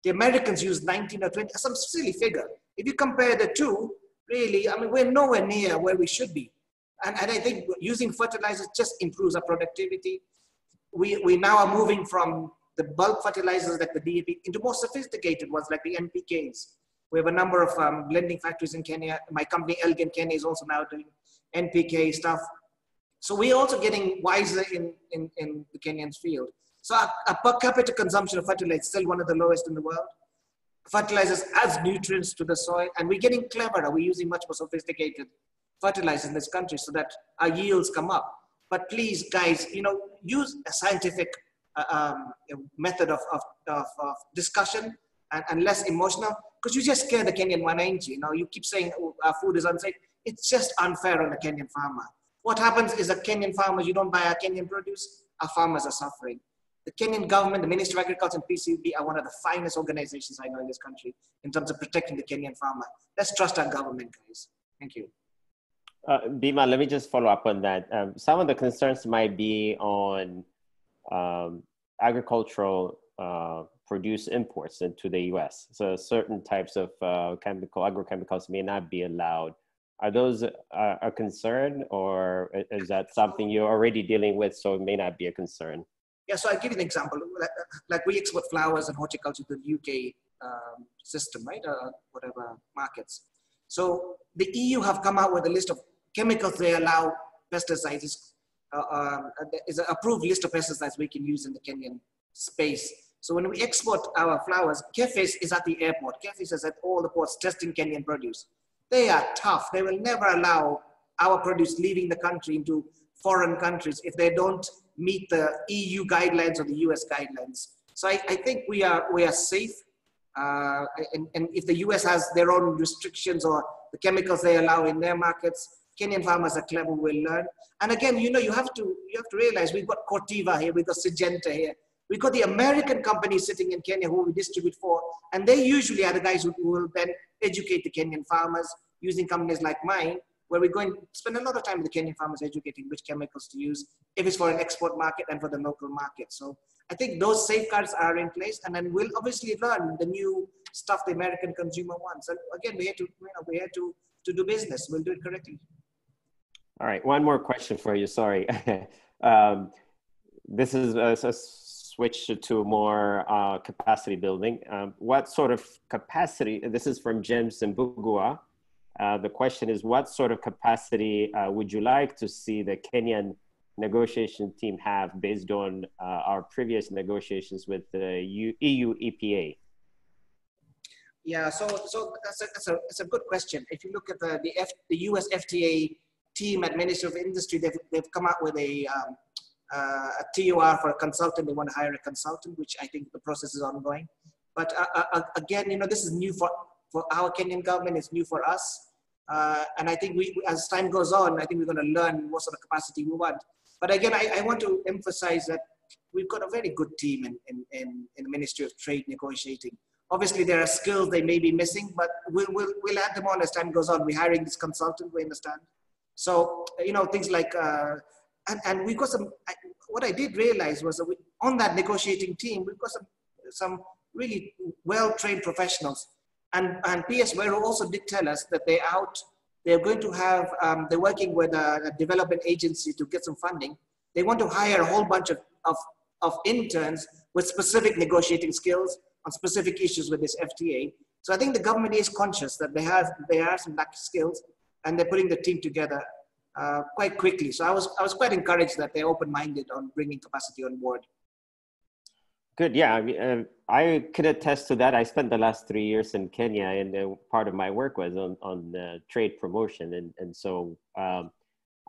The Americans use 19 or 20, some silly figure. If you compare the two, really, I mean, we're nowhere near where we should be. And, and I think using fertilizers just improves our productivity. We, we now are moving from the bulk fertilizers like the DAP into more sophisticated ones like the NPKs. We have a number of um, blending factories in Kenya. My company, Elgon Kenya, is also now doing NPK stuff. So we're also getting wiser in, in, in the Kenyan field. So our, our per capita consumption of fertilizer is still one of the lowest in the world. Fertilizers adds nutrients to the soil, and we're getting cleverer. We're using much more sophisticated fertilizers in this country so that our yields come up. But please, guys, you know, use a scientific uh, um, method of, of, of, of discussion and, and, less emotional because you just scare the Kenyan wananchi. You know, you keep saying oh, our food is unsafe. It's just unfair on the Kenyan farmer. What happens is that Kenyan farmers, you don't buy our Kenyan produce, our farmers are suffering. The Kenyan government, the Ministry of Agriculture and PCB are one of the finest organizations I know in this country in terms of protecting the Kenyan farmer. Let's trust our government, guys. Thank you. Uh, Bima, let me just follow up on that. Um, some of the concerns might be on um, agricultural uh, produce imports into the US. So certain types of uh, chemical agrochemicals may not be allowed are those uh, a concern or is that something you're already dealing with so it may not be a concern yeah so i'll give you an example like we export flowers and horticulture to the uk um, system right uh, whatever markets so the eu have come out with a list of chemicals they allow pesticides uh, um, is an approved list of pesticides we can use in the kenyan space so when we export our flowers, KEPHIS is at the airport. KEPHIS is at all the ports testing Kenyan produce. They are tough. They will never allow our produce leaving the country into foreign countries if they don't meet the EU guidelines or the US guidelines. So I, I think we are, we are safe. Uh, and, and if the US has their own restrictions or the chemicals they allow in their markets, Kenyan farmers are clever, will learn. And again, you know, you have to, you have to realize we've got Corteva here, we've got Syngenta here. We've got the American companies sitting in Kenya who we distribute for, and they usually are the guys who will then educate the Kenyan farmers using companies like mine where we're going to spend a lot of time with the Kenyan farmers educating which chemicals to use, if it's for an export market and for the local market. So I think those safeguards are in place, and then we'll obviously learn the new stuff the American consumer wants. And again, we had to, you know, we had to to do business. We'll do it correctly. All right, one more question for you. Sorry, um, this is a, a, switch to more uh, capacity building. Um, what sort of capacity? This is from James Mbugua. Uh, the question is, what sort of capacity uh, would you like to see the Kenyan negotiation team have based on uh, our previous negotiations with the EU, EU EPA? Yeah, so so that's a, that's a, that's a good question. If you look at the the, F, the US FTA team at Ministry of Industry, they've, they've come out with a, um, uh, a TOR for a consultant. They want to hire a consultant, which I think the process is ongoing. But uh, uh, again, you know, this is new for, for our Kenyan government, it's new for us. Uh, and I think we, as time goes on, I think we're going to learn what sort of capacity we want. But again, I, I want to emphasize that we've got a very good team in, in, in, in the Ministry of Trade negotiating. Obviously, there are skills they may be missing, but we'll, we'll, we'll add them on as time goes on. We're hiring this consultant, we understand. So, you know, things like, uh, and, and we've got some, I, what I did realize was that we, on that negotiating team, we've got some, some really well-trained professionals. And, and PS Weru also did tell us that they're out they're going to have, um, they're working with a, a, development agency to get some funding. They want to hire a whole bunch of, of, of interns with specific negotiating skills on specific issues with this FTA. So I think the government is conscious that they have, they have some lack skills and they're putting the team together uh, quite quickly. So I was, I was quite encouraged that they're open-minded on bringing capacity on board. Good. Yeah, I, mean, uh, I could attest to that. I spent the last three years in Kenya, and uh, part of my work was on on uh, trade promotion, and and so um,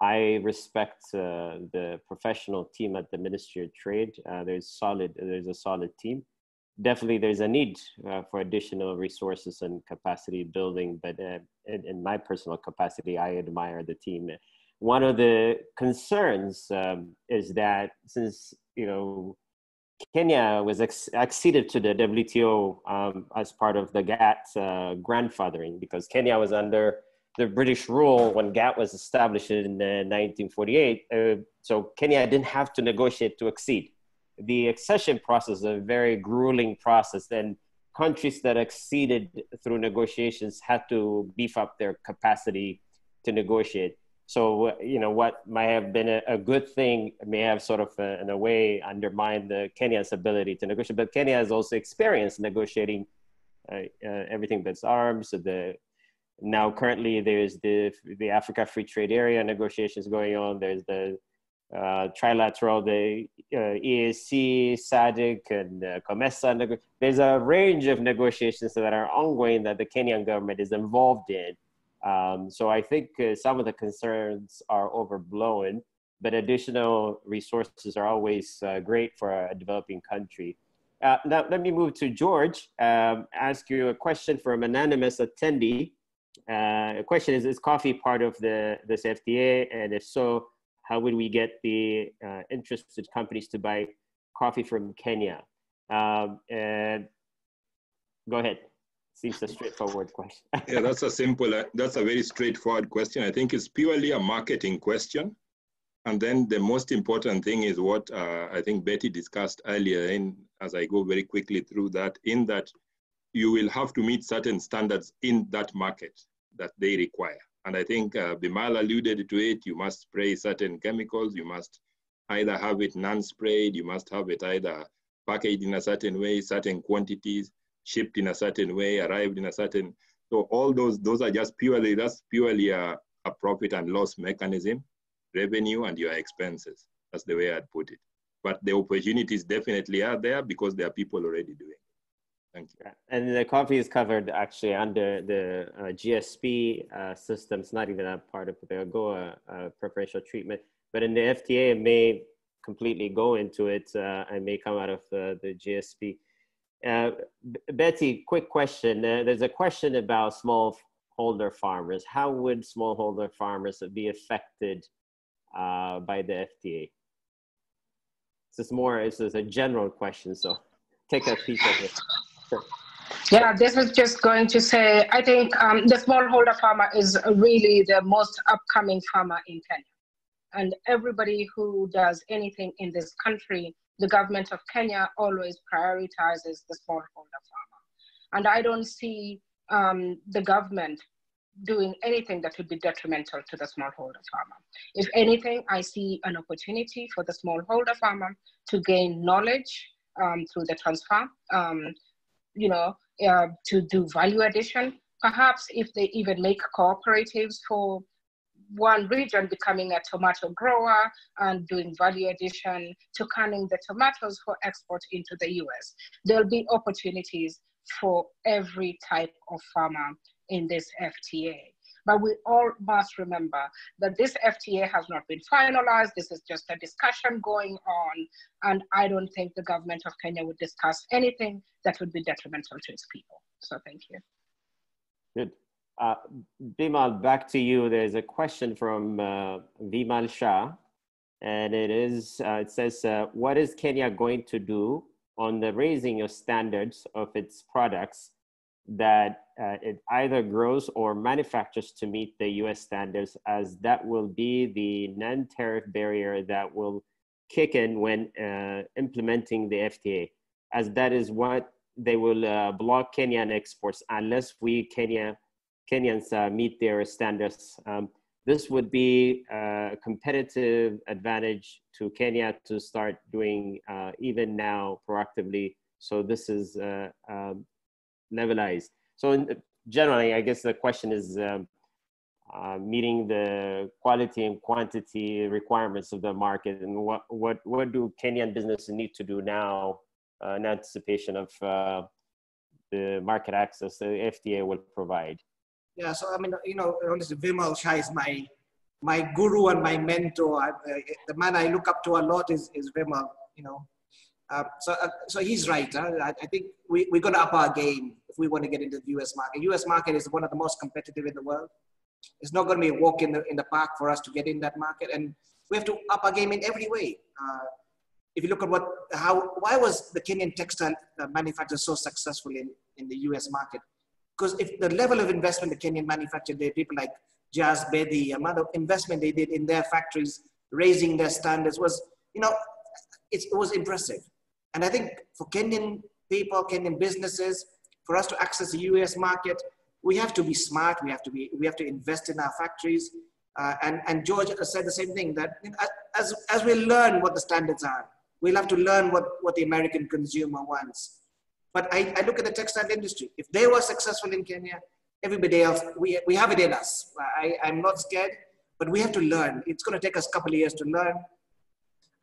I respect uh, the professional team at the Ministry of Trade. Uh, there's solid. There's a solid team. Definitely, there's a need uh, for additional resources and capacity building. But in, in, my personal capacity, I admire the team. One of the concerns um, is that since you know Kenya was ex- acceded to the WTO um, as part of the GATT uh, grandfathering because Kenya was under the British rule when GATT was established in uh, 1948. Uh, so Kenya didn't have to negotiate to accede. The accession process is a very grueling process, and countries that acceded through negotiations had to beef up their capacity to negotiate. So, you know, what might have been a, a good thing may have sort of, uh, in a way, undermined the Kenya's ability to negotiate. But Kenya has also experienced negotiating uh, uh, everything that's arms. So the now currently there's the the Africa Free Trade Area negotiations going on. There's the uh, trilateral, the uh, EAC, SADC, and uh, COMESA. There's a range of negotiations that are ongoing that the Kenyan government is involved in. Um, so I think uh, some of the concerns are overblown, but additional resources are always uh, great for a developing country. Uh, now, let me move to George, um, ask you a question from an anonymous attendee. Uh, the question is, is coffee part of the, this FTA? And if so, how would we get the uh, interested companies to buy coffee from Kenya? Um, go ahead seems a straightforward question. yeah, that's a simple, uh, that's a very straightforward question. I think it's purely a marketing question. And then the most important thing is what uh, I think Betty discussed earlier, in, as I go very quickly through that, in that you will have to meet certain standards in that market that they require. And I think uh, Bimal alluded to it, you must spray certain chemicals, you must either have it non-sprayed, you must have it either packaged in a certain way, certain quantities shipped in a certain way, arrived in a certain, so all those, those are just purely, that's purely a, a profit and loss mechanism, revenue and your expenses. That's the way I'd put it. But the opportunities definitely are there because there are people already doing it. Thank you. And the coffee is covered actually under the uh, GSP uh, system. It's not even a part of the AGOA uh, preferential treatment. But in the FTA, it may completely go into it uh, and may come out of the, the GSP. Uh, Betty, quick question. Uh, there's a question about smallholder farmers. How would smallholder farmers be affected uh, by the FTA? This is more, this is a general question, so take a piece of it. Yeah, this is just going to say, I think um, the smallholder farmer is really the most upcoming farmer in Kenya. And everybody who does anything in this country, the government of Kenya always prioritizes the smallholder farmer. And I don't see um, the government doing anything that would be detrimental to the smallholder farmer. If anything, I see an opportunity for the smallholder farmer to gain knowledge um, through the transfer, um, you know, uh, to do value addition. Perhaps if they even make cooperatives for one region becoming a tomato grower and doing value addition to canning the tomatoes for export into the US. There'll be opportunities for every type of farmer in this FTA. But we all must remember that this FTA has not been finalized. This is just a discussion going on. And I don't think the government of Kenya would discuss anything that would be detrimental to its people. So thank you. Good. Uh, Bimal, back to you. There's a question from uh, Vimal Shah. And it is, uh, it says, uh, what is Kenya going to do on the raising of standards of its products that uh, it either grows or manufactures to meet the US standards, as that will be the non tariff barrier that will kick in when uh, implementing the FTA, as that is what they will block Kenyan exports unless we Kenya Kenyans uh, meet their standards. Um, this would be a competitive advantage to Kenya to start doing uh, even now proactively. So this is uh, um, levelized. So in, generally, I guess the question is um, uh, meeting the quality and quantity requirements of the market, and what what what do Kenyan businesses need to do now uh, in anticipation of uh, the market access the FTA will provide? Yeah, so I mean, you know, honestly, Vimal Shah is my my guru and my mentor. I, uh, the man I look up to a lot is is Vimal. You know, uh, so, uh, so he's right. Huh? I, I, think we, we're going to up our game if we want to get into the US market. US market is one of the most competitive in the world. It's not going to be a walk in the, in the park for us to get in that market. And we have to up our game in every way. Uh, if you look at what, how, why was the Kenyan textile uh, manufacturer so successful in, in the US market? Because if the level of investment the Kenyan manufacturer did, people like Jas Bedi, amount of investment they did in their factories, raising their standards was, you know, it was impressive. And I think for Kenyan people, Kenyan businesses, for us to access the US market, we have to be smart. We have to be, we have to invest in our factories. Uh, and, and George said the same thing that as, as we learn what the standards are, we'll have to learn what, what the American consumer wants. But I, I look at the textile industry. If they were successful in Kenya, everybody else, we, we have it in us. I, I'm not scared, but we have to learn. It's going to take us a couple of years to learn.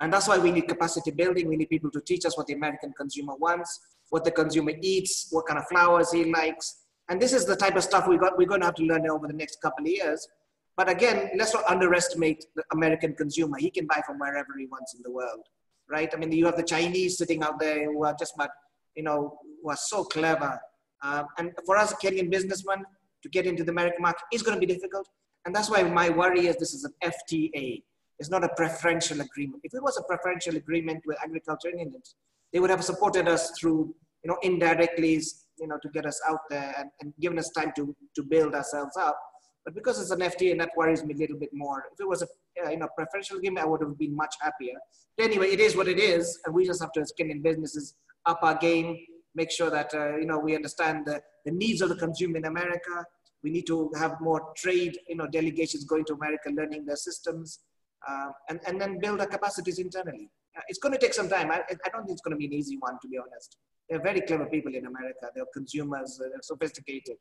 And that's why we need capacity building. We need people to teach us what the American consumer wants, what the consumer eats, what kind of flowers he likes. And this is the type of stuff we got, we're going to have to learn over the next couple of years. But again, let's not underestimate the American consumer. He can buy from wherever he wants in the world, right? I mean, you have the Chinese sitting out there who are just about, you know, who are so clever. Um, and for us, Kenyan businessmen, to get into the American market is going to be difficult. And that's why my worry is this is an FTA. It's not a preferential agreement. If it was a preferential agreement with agriculture Indians, they would have supported us through, you know, indirectly, you know, to get us out there and, and given us time to, to build ourselves up. But because it's an FTA, that worries me a little bit more. If it was a uh, you know preferential agreement, I would have been much happier. But anyway, it is what it is, and we just have to, as Kenyan businesses, up our game, make sure that uh, you know we understand the, the needs of the consumer in America. We need to have more trade, you know, delegations going to America, learning their systems uh, and, and then build our capacities internally. Uh, it's going to take some time. I, I don't think it's going to be an easy one, to be honest. They're very clever people in America. They're consumers, they're sophisticated,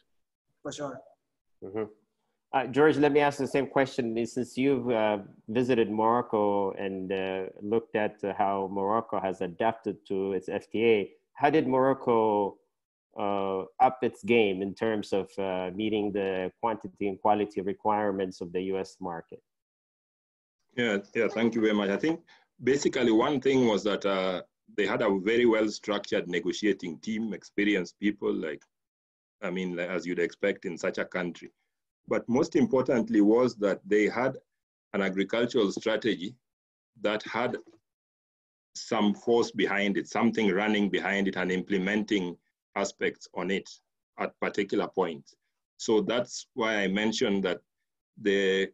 for sure. Mm-hmm. Uh, George, let me ask the same question. Since you've uh, visited Morocco and uh, looked at how Morocco has adapted to its FTA, how did Morocco uh, up its game in terms of uh, meeting the quantity and quality requirements of the US market? Yeah, yeah, thank you very much. I think basically one thing was that uh, they had a very well structured negotiating team, experienced people, like, I mean, as you'd expect in such a country. But most importantly was that they had an agricultural strategy that had some force behind it, something running behind it and implementing aspects on it at particular points. So that's why I mentioned that the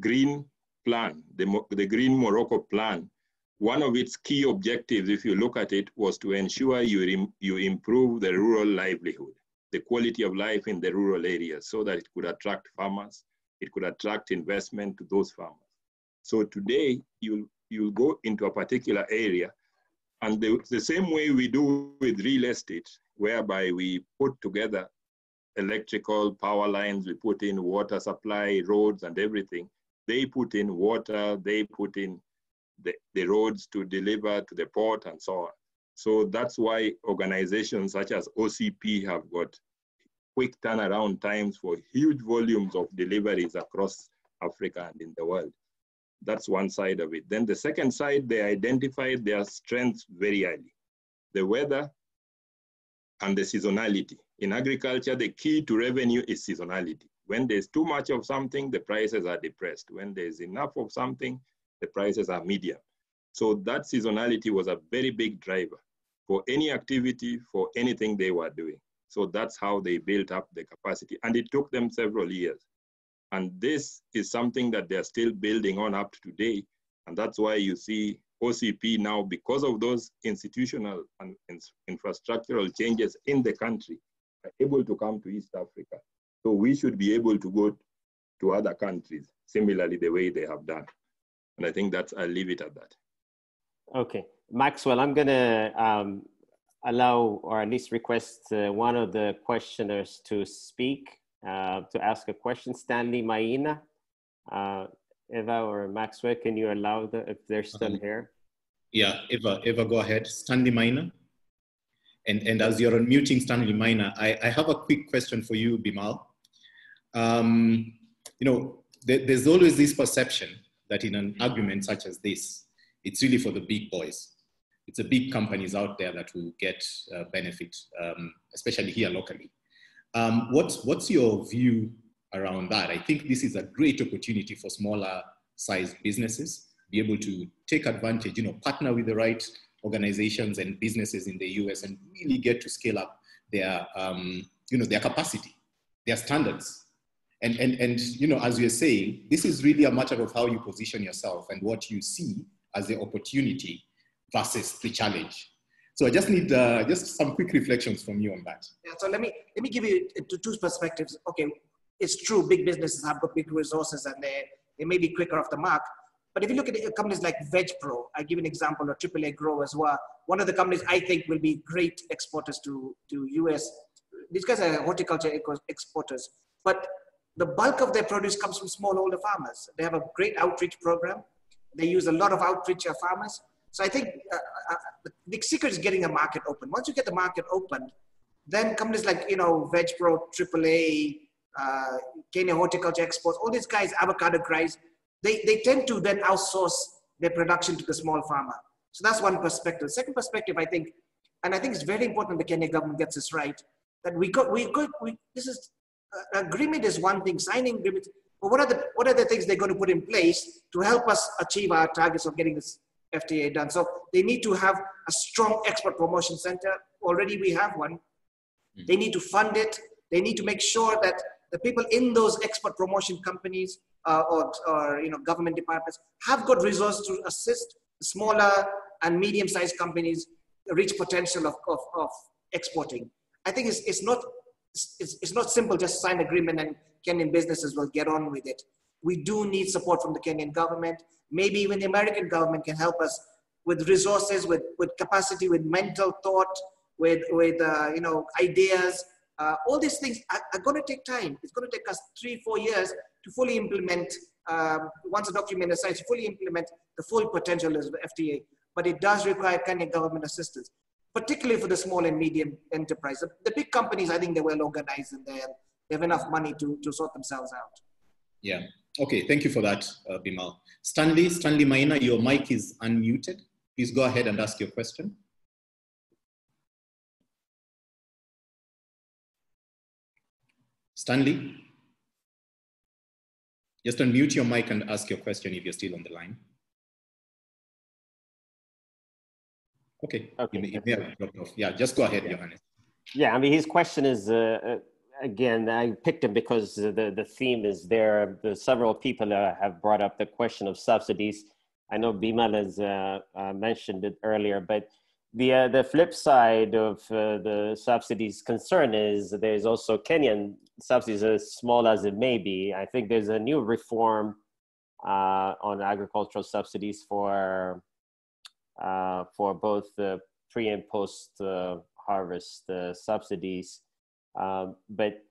green plan, the, the green Morocco plan, one of its key objectives, if you look at it, was to ensure you, you improve the rural livelihood, the quality of life in the rural areas so that it could attract farmers, it could attract investment to those farmers. So today, you'll, you'll go into a particular area and the, the same way we do with real estate, whereby we put together electrical power lines, we put in water supply, roads and everything. They put in water, they put in the, the roads to deliver to the port and so on. So that's why organizations such as OCP have got quick turnaround times for huge volumes of deliveries across Africa and in the world. That's one side of it. Then the second side, they identified their strengths very early. The weather and the seasonality. In agriculture, the key to revenue is seasonality. When there's too much of something, the prices are depressed. When there's enough of something, the prices are medium. So that seasonality was a very big driver for any activity, for anything they were doing. So that's how they built up the capacity. And it took them several years. And this is something that they're still building on up to today. And that's why you see OCP now, because of those institutional and infrastructural changes in the country, are able to come to East Africa. So we should be able to go to other countries, similarly the way they have done. And I think that's, I'll leave it at that. Okay. Maxwell, I'm going to um, allow or at least request uh, one of the questioners to speak, uh, to ask a question. Stanley Maina, uh, Eva or Maxwell, can you allow the, if they're still um, here? Yeah, Eva, Eva, go ahead. Stanley Maina. And, and as you're unmuting Stanley Maina, I, I have a quick question for you, Bimal. Um, you know, there, there's always this perception that in an argument such as this, it's really for the big boys. It's the big companies out there that will get uh, benefit, um, especially here locally. Um, what's, what's your view around that? I think this is a great opportunity for smaller sized businesses be able to take advantage, you know, partner with the right organizations and businesses in the US and really get to scale up their, um, you know, their capacity, their standards, and, and, and, you know, as you're saying, this is really a matter of how you position yourself and what you see as the opportunity versus the challenge. So I just need uh, just some quick reflections from you on that. Yeah, so let me, let me give you two perspectives. Okay, it's true, big businesses have got big resources and they, they may be quicker off the mark. But if you look at companies like VegPro, I give an example, or AAA Grow as well. One of the companies I think will be great exporters to, to US. These guys are horticulture exporters. But the bulk of their produce comes from smallholder farmers. They have a great outreach program. They use a lot of outreach of farmers. So I think uh, uh, the secret is getting a market open. Once you get the market open, then companies like, you know, VegPro, AAA, uh, Kenya Horticulture Exports, all these guys, avocado guys, they, they tend to then outsource their production to the small farmer. So that's one perspective. Second perspective, I think, and I think it's very important the Kenya government gets this right, that we got, we got, we, this is uh, agreement is one thing, signing agreement, but what are the what are the things they're going to put in place to help us achieve our targets of getting this FTA done? So they need to have a strong export promotion center. Already we have one. Hmm. They need to fund it. They need to make sure that the people in those export promotion companies uh, or, or you know government departments have got resources to assist smaller and medium-sized companies reach potential of, of, of exporting. I think it's, it's not it's, it's not simple just sign agreement and Kenyan businesses will get on with it. We do need support from the Kenyan government. Maybe even the American government can help us with resources, with, with capacity, with mental thought, with, with uh, you know, ideas. Uh, all these things are, are going to take time. It's going to take us three, four years to fully implement, um, once a document is signed, to fully implement the full potential of the FTA. But it does require Kenyan government assistance particularly for the small and medium enterprise. The, big companies, I think they're well organized and they have enough money to, to sort themselves out. Yeah. Okay. Thank you for that, uh, Bimal. Stanley, Stanley Maina, your mic is unmuted. Please go ahead and ask your question. Stanley, just unmute your mic and ask your question if you're still on the line. Okay. okay. You may, you may have dropped off. Yeah, just go ahead, yeah. Johannes. Yeah, I mean, his question is uh, uh again, I picked him because the, the theme is there. The several people uh, have brought up the question of subsidies. I know Bimal has uh, uh, mentioned it earlier, but the uh, the flip side of uh, the subsidies concern is there's also Kenyan subsidies, as small as it may be. I think there's a new reform uh, on agricultural subsidies for for both the pre and post harvest subsidies, um, but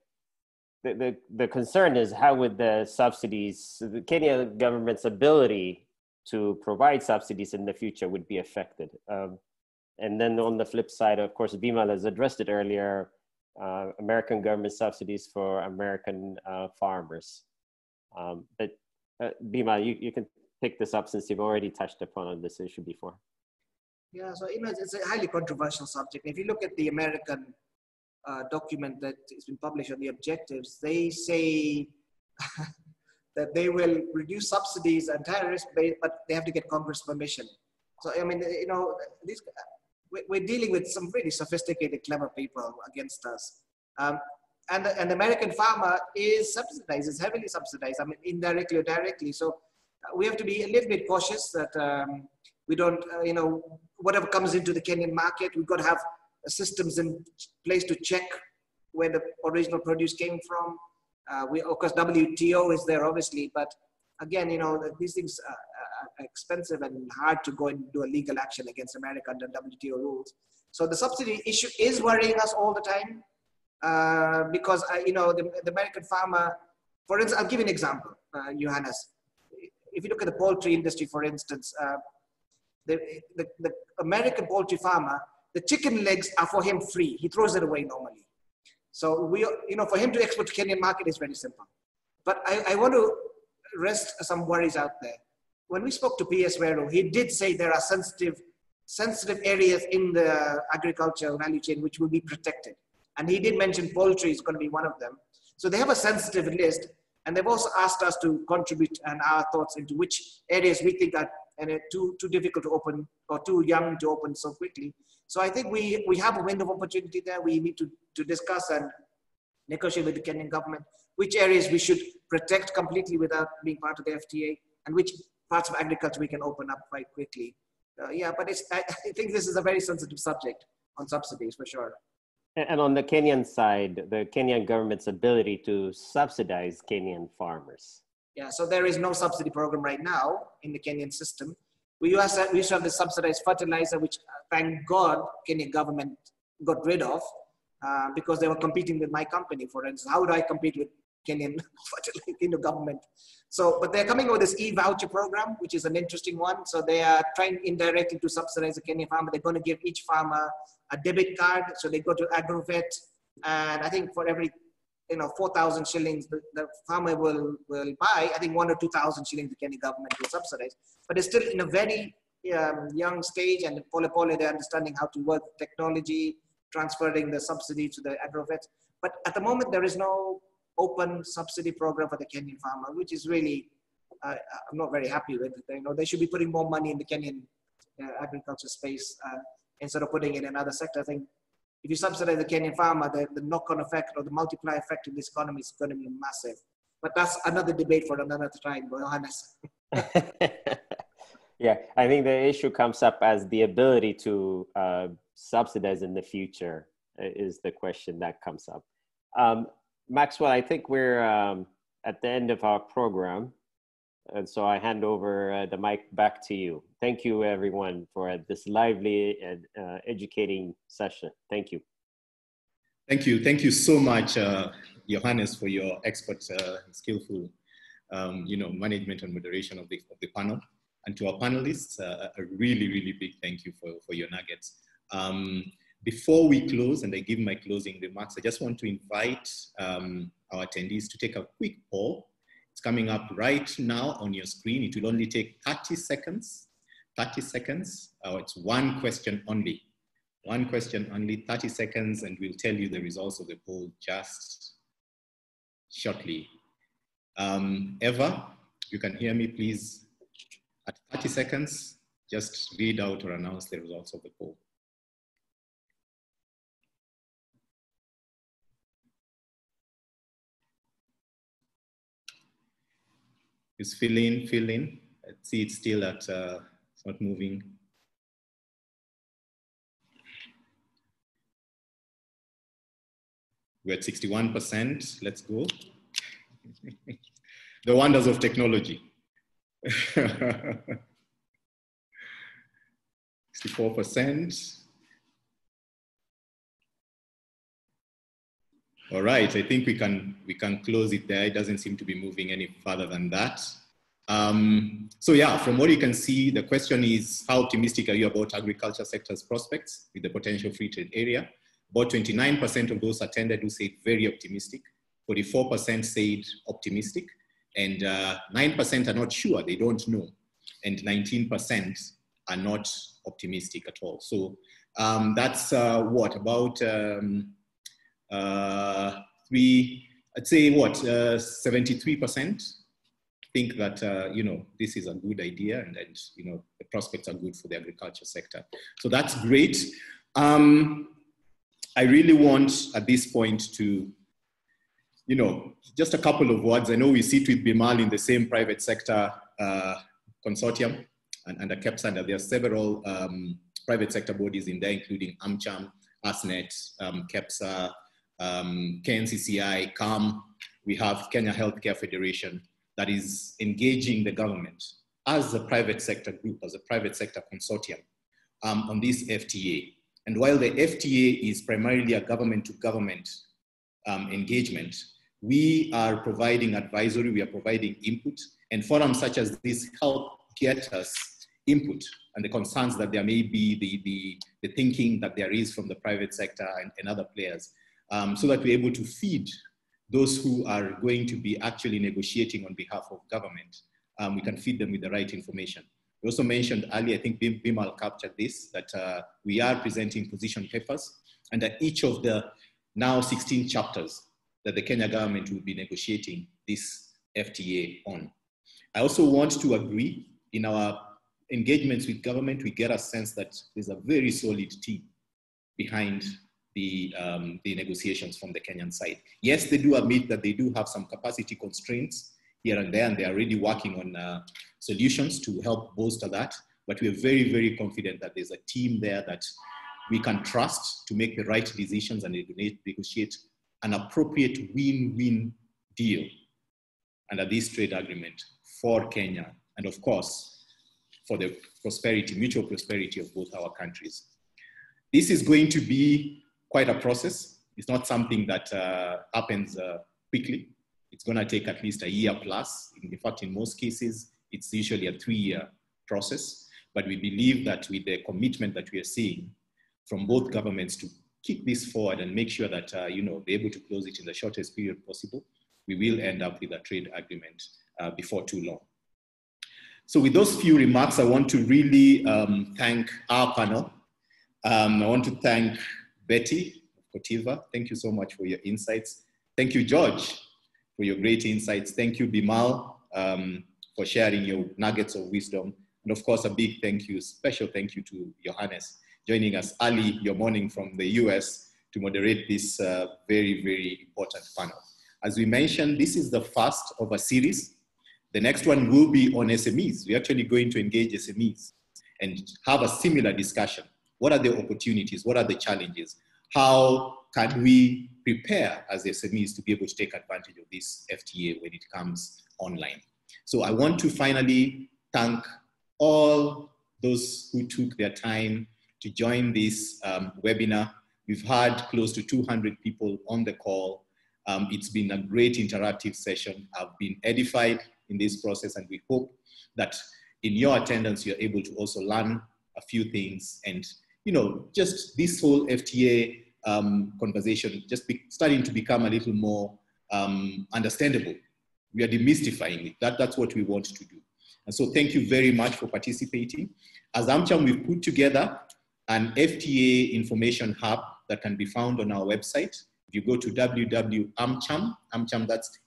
the, the, the concern is how would the subsidies, the Kenya government's ability to provide subsidies in the future would be affected. Um, and then on the flip side, of course, Bimal has addressed it earlier, uh, American government subsidies for American uh, farmers. Um, but uh, Bimal, you, you can pick this up since you've already touched upon this issue before. Yeah, so you know, it's a highly controversial subject. If you look at the American document that has been published on the objectives, they say that they will reduce subsidies and tariffs, but they have to get Congress permission. So I mean, you know, we're dealing with some really sophisticated, clever people against us. Um, and, the, and the American farmer is subsidized, is heavily subsidized, I mean, indirectly or directly. So uh, we have to be a little bit cautious that um, we don't, uh, you know, whatever comes into the Kenyan market, we've got to have systems in place to check where the original produce came from. Uh, we, of course, WTO is there, obviously, but again, you know, these things are expensive and hard to go and do a legal action against America under WTO rules. So the subsidy issue is worrying us all the time uh, because, uh, you know, the, the, American farmer, for instance, I'll give you an example, uh, Johannes. If you look at the poultry industry, for instance, uh, the, the, the American poultry farmer, the chicken legs are for him free. He throws it away normally. So we, you know, for him to export to Kenyan market is very simple. But I, I want to rest some worries out there when we spoke to PS Weru, he did say there are sensitive, sensitive areas in the agriculture value chain which will be protected. And he did mention poultry is going to be one of them. So they have a sensitive list. And they've also asked us to contribute and our thoughts into which areas we think are and too, too difficult to open or too young to open so quickly. So I think we, we have a window of opportunity there. We need to, to discuss and negotiate with the Kenyan government which areas we should protect completely without being part of the FTA and which parts of agriculture we can open up quite quickly. Uh, yeah, but it's, I, I, think this is a very sensitive subject on subsidies for sure. And on the Kenyan side, the Kenyan government's ability to subsidize Kenyan farmers. Yeah, so there is no subsidy program right now in the Kenyan system. We we used to have the subsidized fertilizer, which uh, thank God Kenyan government got rid of uh, because they were competing with my company. For instance, how would I compete with Kenyan Kenyan government. So, but they're coming with this e-voucher program, which is an interesting one. So they are trying indirectly to subsidize the Kenyan farmer. They're going to give each farmer a debit card. So they go to Agrovet, and I think for every you know 4,000 shillings the, farmer will will buy, I think one or 2,000 shillings the Kenyan government will subsidize. But it's still in a very um, young stage, and Pole Pole they're understanding how to work technology, transferring the subsidy to the Agrovet. But at the moment, there is no open subsidy program for the Kenyan farmer, which is really, uh, I'm not very happy with. You know, they should be putting more money in the Kenyan uh, agriculture space uh, instead of putting it in another sector. I think if you subsidize the Kenyan farmer, the, the knock-on effect or the multiplier effect in this economy is going to be massive. But that's another debate for another time, Johannes. yeah, I think the issue comes up as the ability to uh, subsidize in the future uh, is the question that comes up. Um, Maxwell, I think we're um, at the end of our program. And so I hand over uh, the mic back to you. Thank you, everyone, for this lively and uh, educating session. Thank you. Thank you. Thank you so much, uh, Johannes, for your expert, uh, skillful, um, you know, management and moderation of the, of the panel. And to our panelists, uh, a really, really big thank you for, for your nuggets. Um, before we close and I give my closing remarks, I just want to invite um, our attendees to take a quick poll. It's coming up right now on your screen. It will only take 30 seconds. 30 seconds. Uh, it's one question only. One question only, 30 seconds, and we'll tell you the results of the poll just shortly. Um, Eva, you can hear me, please. At 30 seconds, just read out or announce the results of the poll. It's filling, filling. Let's see, it's still at, uh, it's not moving. We're at 61%. Let's go. the wonders of technology. 64%. All right, I think we can, we can close it there. It doesn't seem to be moving any further than that. Um, so yeah, from what you can see, the question is, how optimistic are you about agriculture sector's prospects with the potential free trade area? About 29% of those attended who said very optimistic, 44% said optimistic, and 9% uh, are not sure, they don't know, and 19% are not optimistic at all. So um, that's uh, what, about um, uh, three, I'd say what, 73% uh, think that, uh, you know, this is a good idea and, and, you know, the prospects are good for the agriculture sector. So that's great. Um, I really want at this point to, you know, just a couple of words. I know we sit with Bimal in the same private sector uh, consortium and under KEPSA, there are several um, private sector bodies in there, including AmCham, ASNET, um, KEPSA, um, KNCCI, KAM. We have Kenya Healthcare Federation that is engaging the government as a private sector group, as a private sector consortium um, on this FTA. And while the FTA is primarily a government to government um, engagement, we are providing advisory, we are providing input, and forums such as this help get us input and the concerns that there may be, the, the, the thinking that there is from the private sector and, and other players, um, so that we're able to feed those who are going to be actually negotiating on behalf of government, um, we can feed them with the right information. We also mentioned earlier, I think Bimal captured this, that uh, we are presenting position papers under each of the now 16 chapters that the Kenya government will be negotiating this FTA on. I also want to agree in our engagements with government, we get a sense that there's a very solid team behind the, um, the negotiations from the Kenyan side. Yes, they do admit that they do have some capacity constraints here and there, and they are already working on uh, solutions to help bolster that. But we are very, very confident that there's a team there that we can trust to make the right decisions and negotiate an appropriate win-win deal under this trade agreement for Kenya, and of course, for the prosperity, mutual prosperity of both our countries. This is going to be quite a process. It's not something that uh, happens uh, quickly. It's going to take at least a year plus. In fact, in most cases, it's usually a three-year process. But we believe that with the commitment that we are seeing from both governments to kick this forward and make sure that uh, you know they're able to close it in the shortest period possible, we will end up with a trade agreement uh, before too long. So with those few remarks, I want to really um, thank our panel. Um, I want to thank Betty Corteva, thank you so much for your insights. Thank you, George, for your great insights. Thank you, Bimal, um, for sharing your nuggets of wisdom. And of course, a big thank you, special thank you to Johannes, joining us early your morning from the US to moderate this uh, very, very important panel. As we mentioned, this is the first of a series. The next one will be on SMEs. We're actually going to engage SMEs and have a similar discussion what are the opportunities? What are the challenges? How can we prepare as SMEs to be able to take advantage of this FTA when it comes online? So I want to finally thank all those who took their time to join this um, webinar. We've had close to 200 people on the call. Um, it's been a great interactive session. I've been edified in this process and we hope that in your attendance, you're able to also learn a few things and you know, just this whole FTA um, conversation just be, starting to become a little more um, understandable. We are demystifying it. That, that's what we want to do. And so thank you very much for participating. As AmCham, we've put together an FTA information hub that can be found on our website. If you go to www.amcham, amcham that's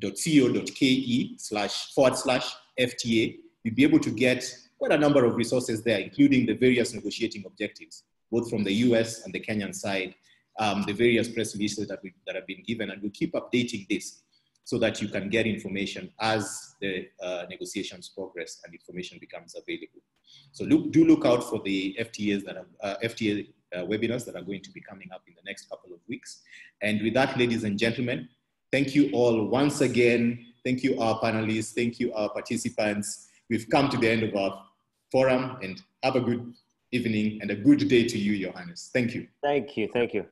dot co.ke slash forward slash FTA, you'll be able to get quite a number of resources there, including the various negotiating objectives, both from the US and the Kenyan side, um, the various press releases that, we, that have been given, and we'll keep updating this. so that you can get information as the uh, negotiations progress and information becomes available. So look, do look out for the FTAs that uh, FTA uh, webinars that are going to be coming up in the next couple of weeks. And with that, ladies and gentlemen, thank you all once again. Thank you, our panelists. Thank you, our participants. We've come to the end of our forum and have a good evening and a good day to you, Johannes. Thank you. Thank you. Thank you.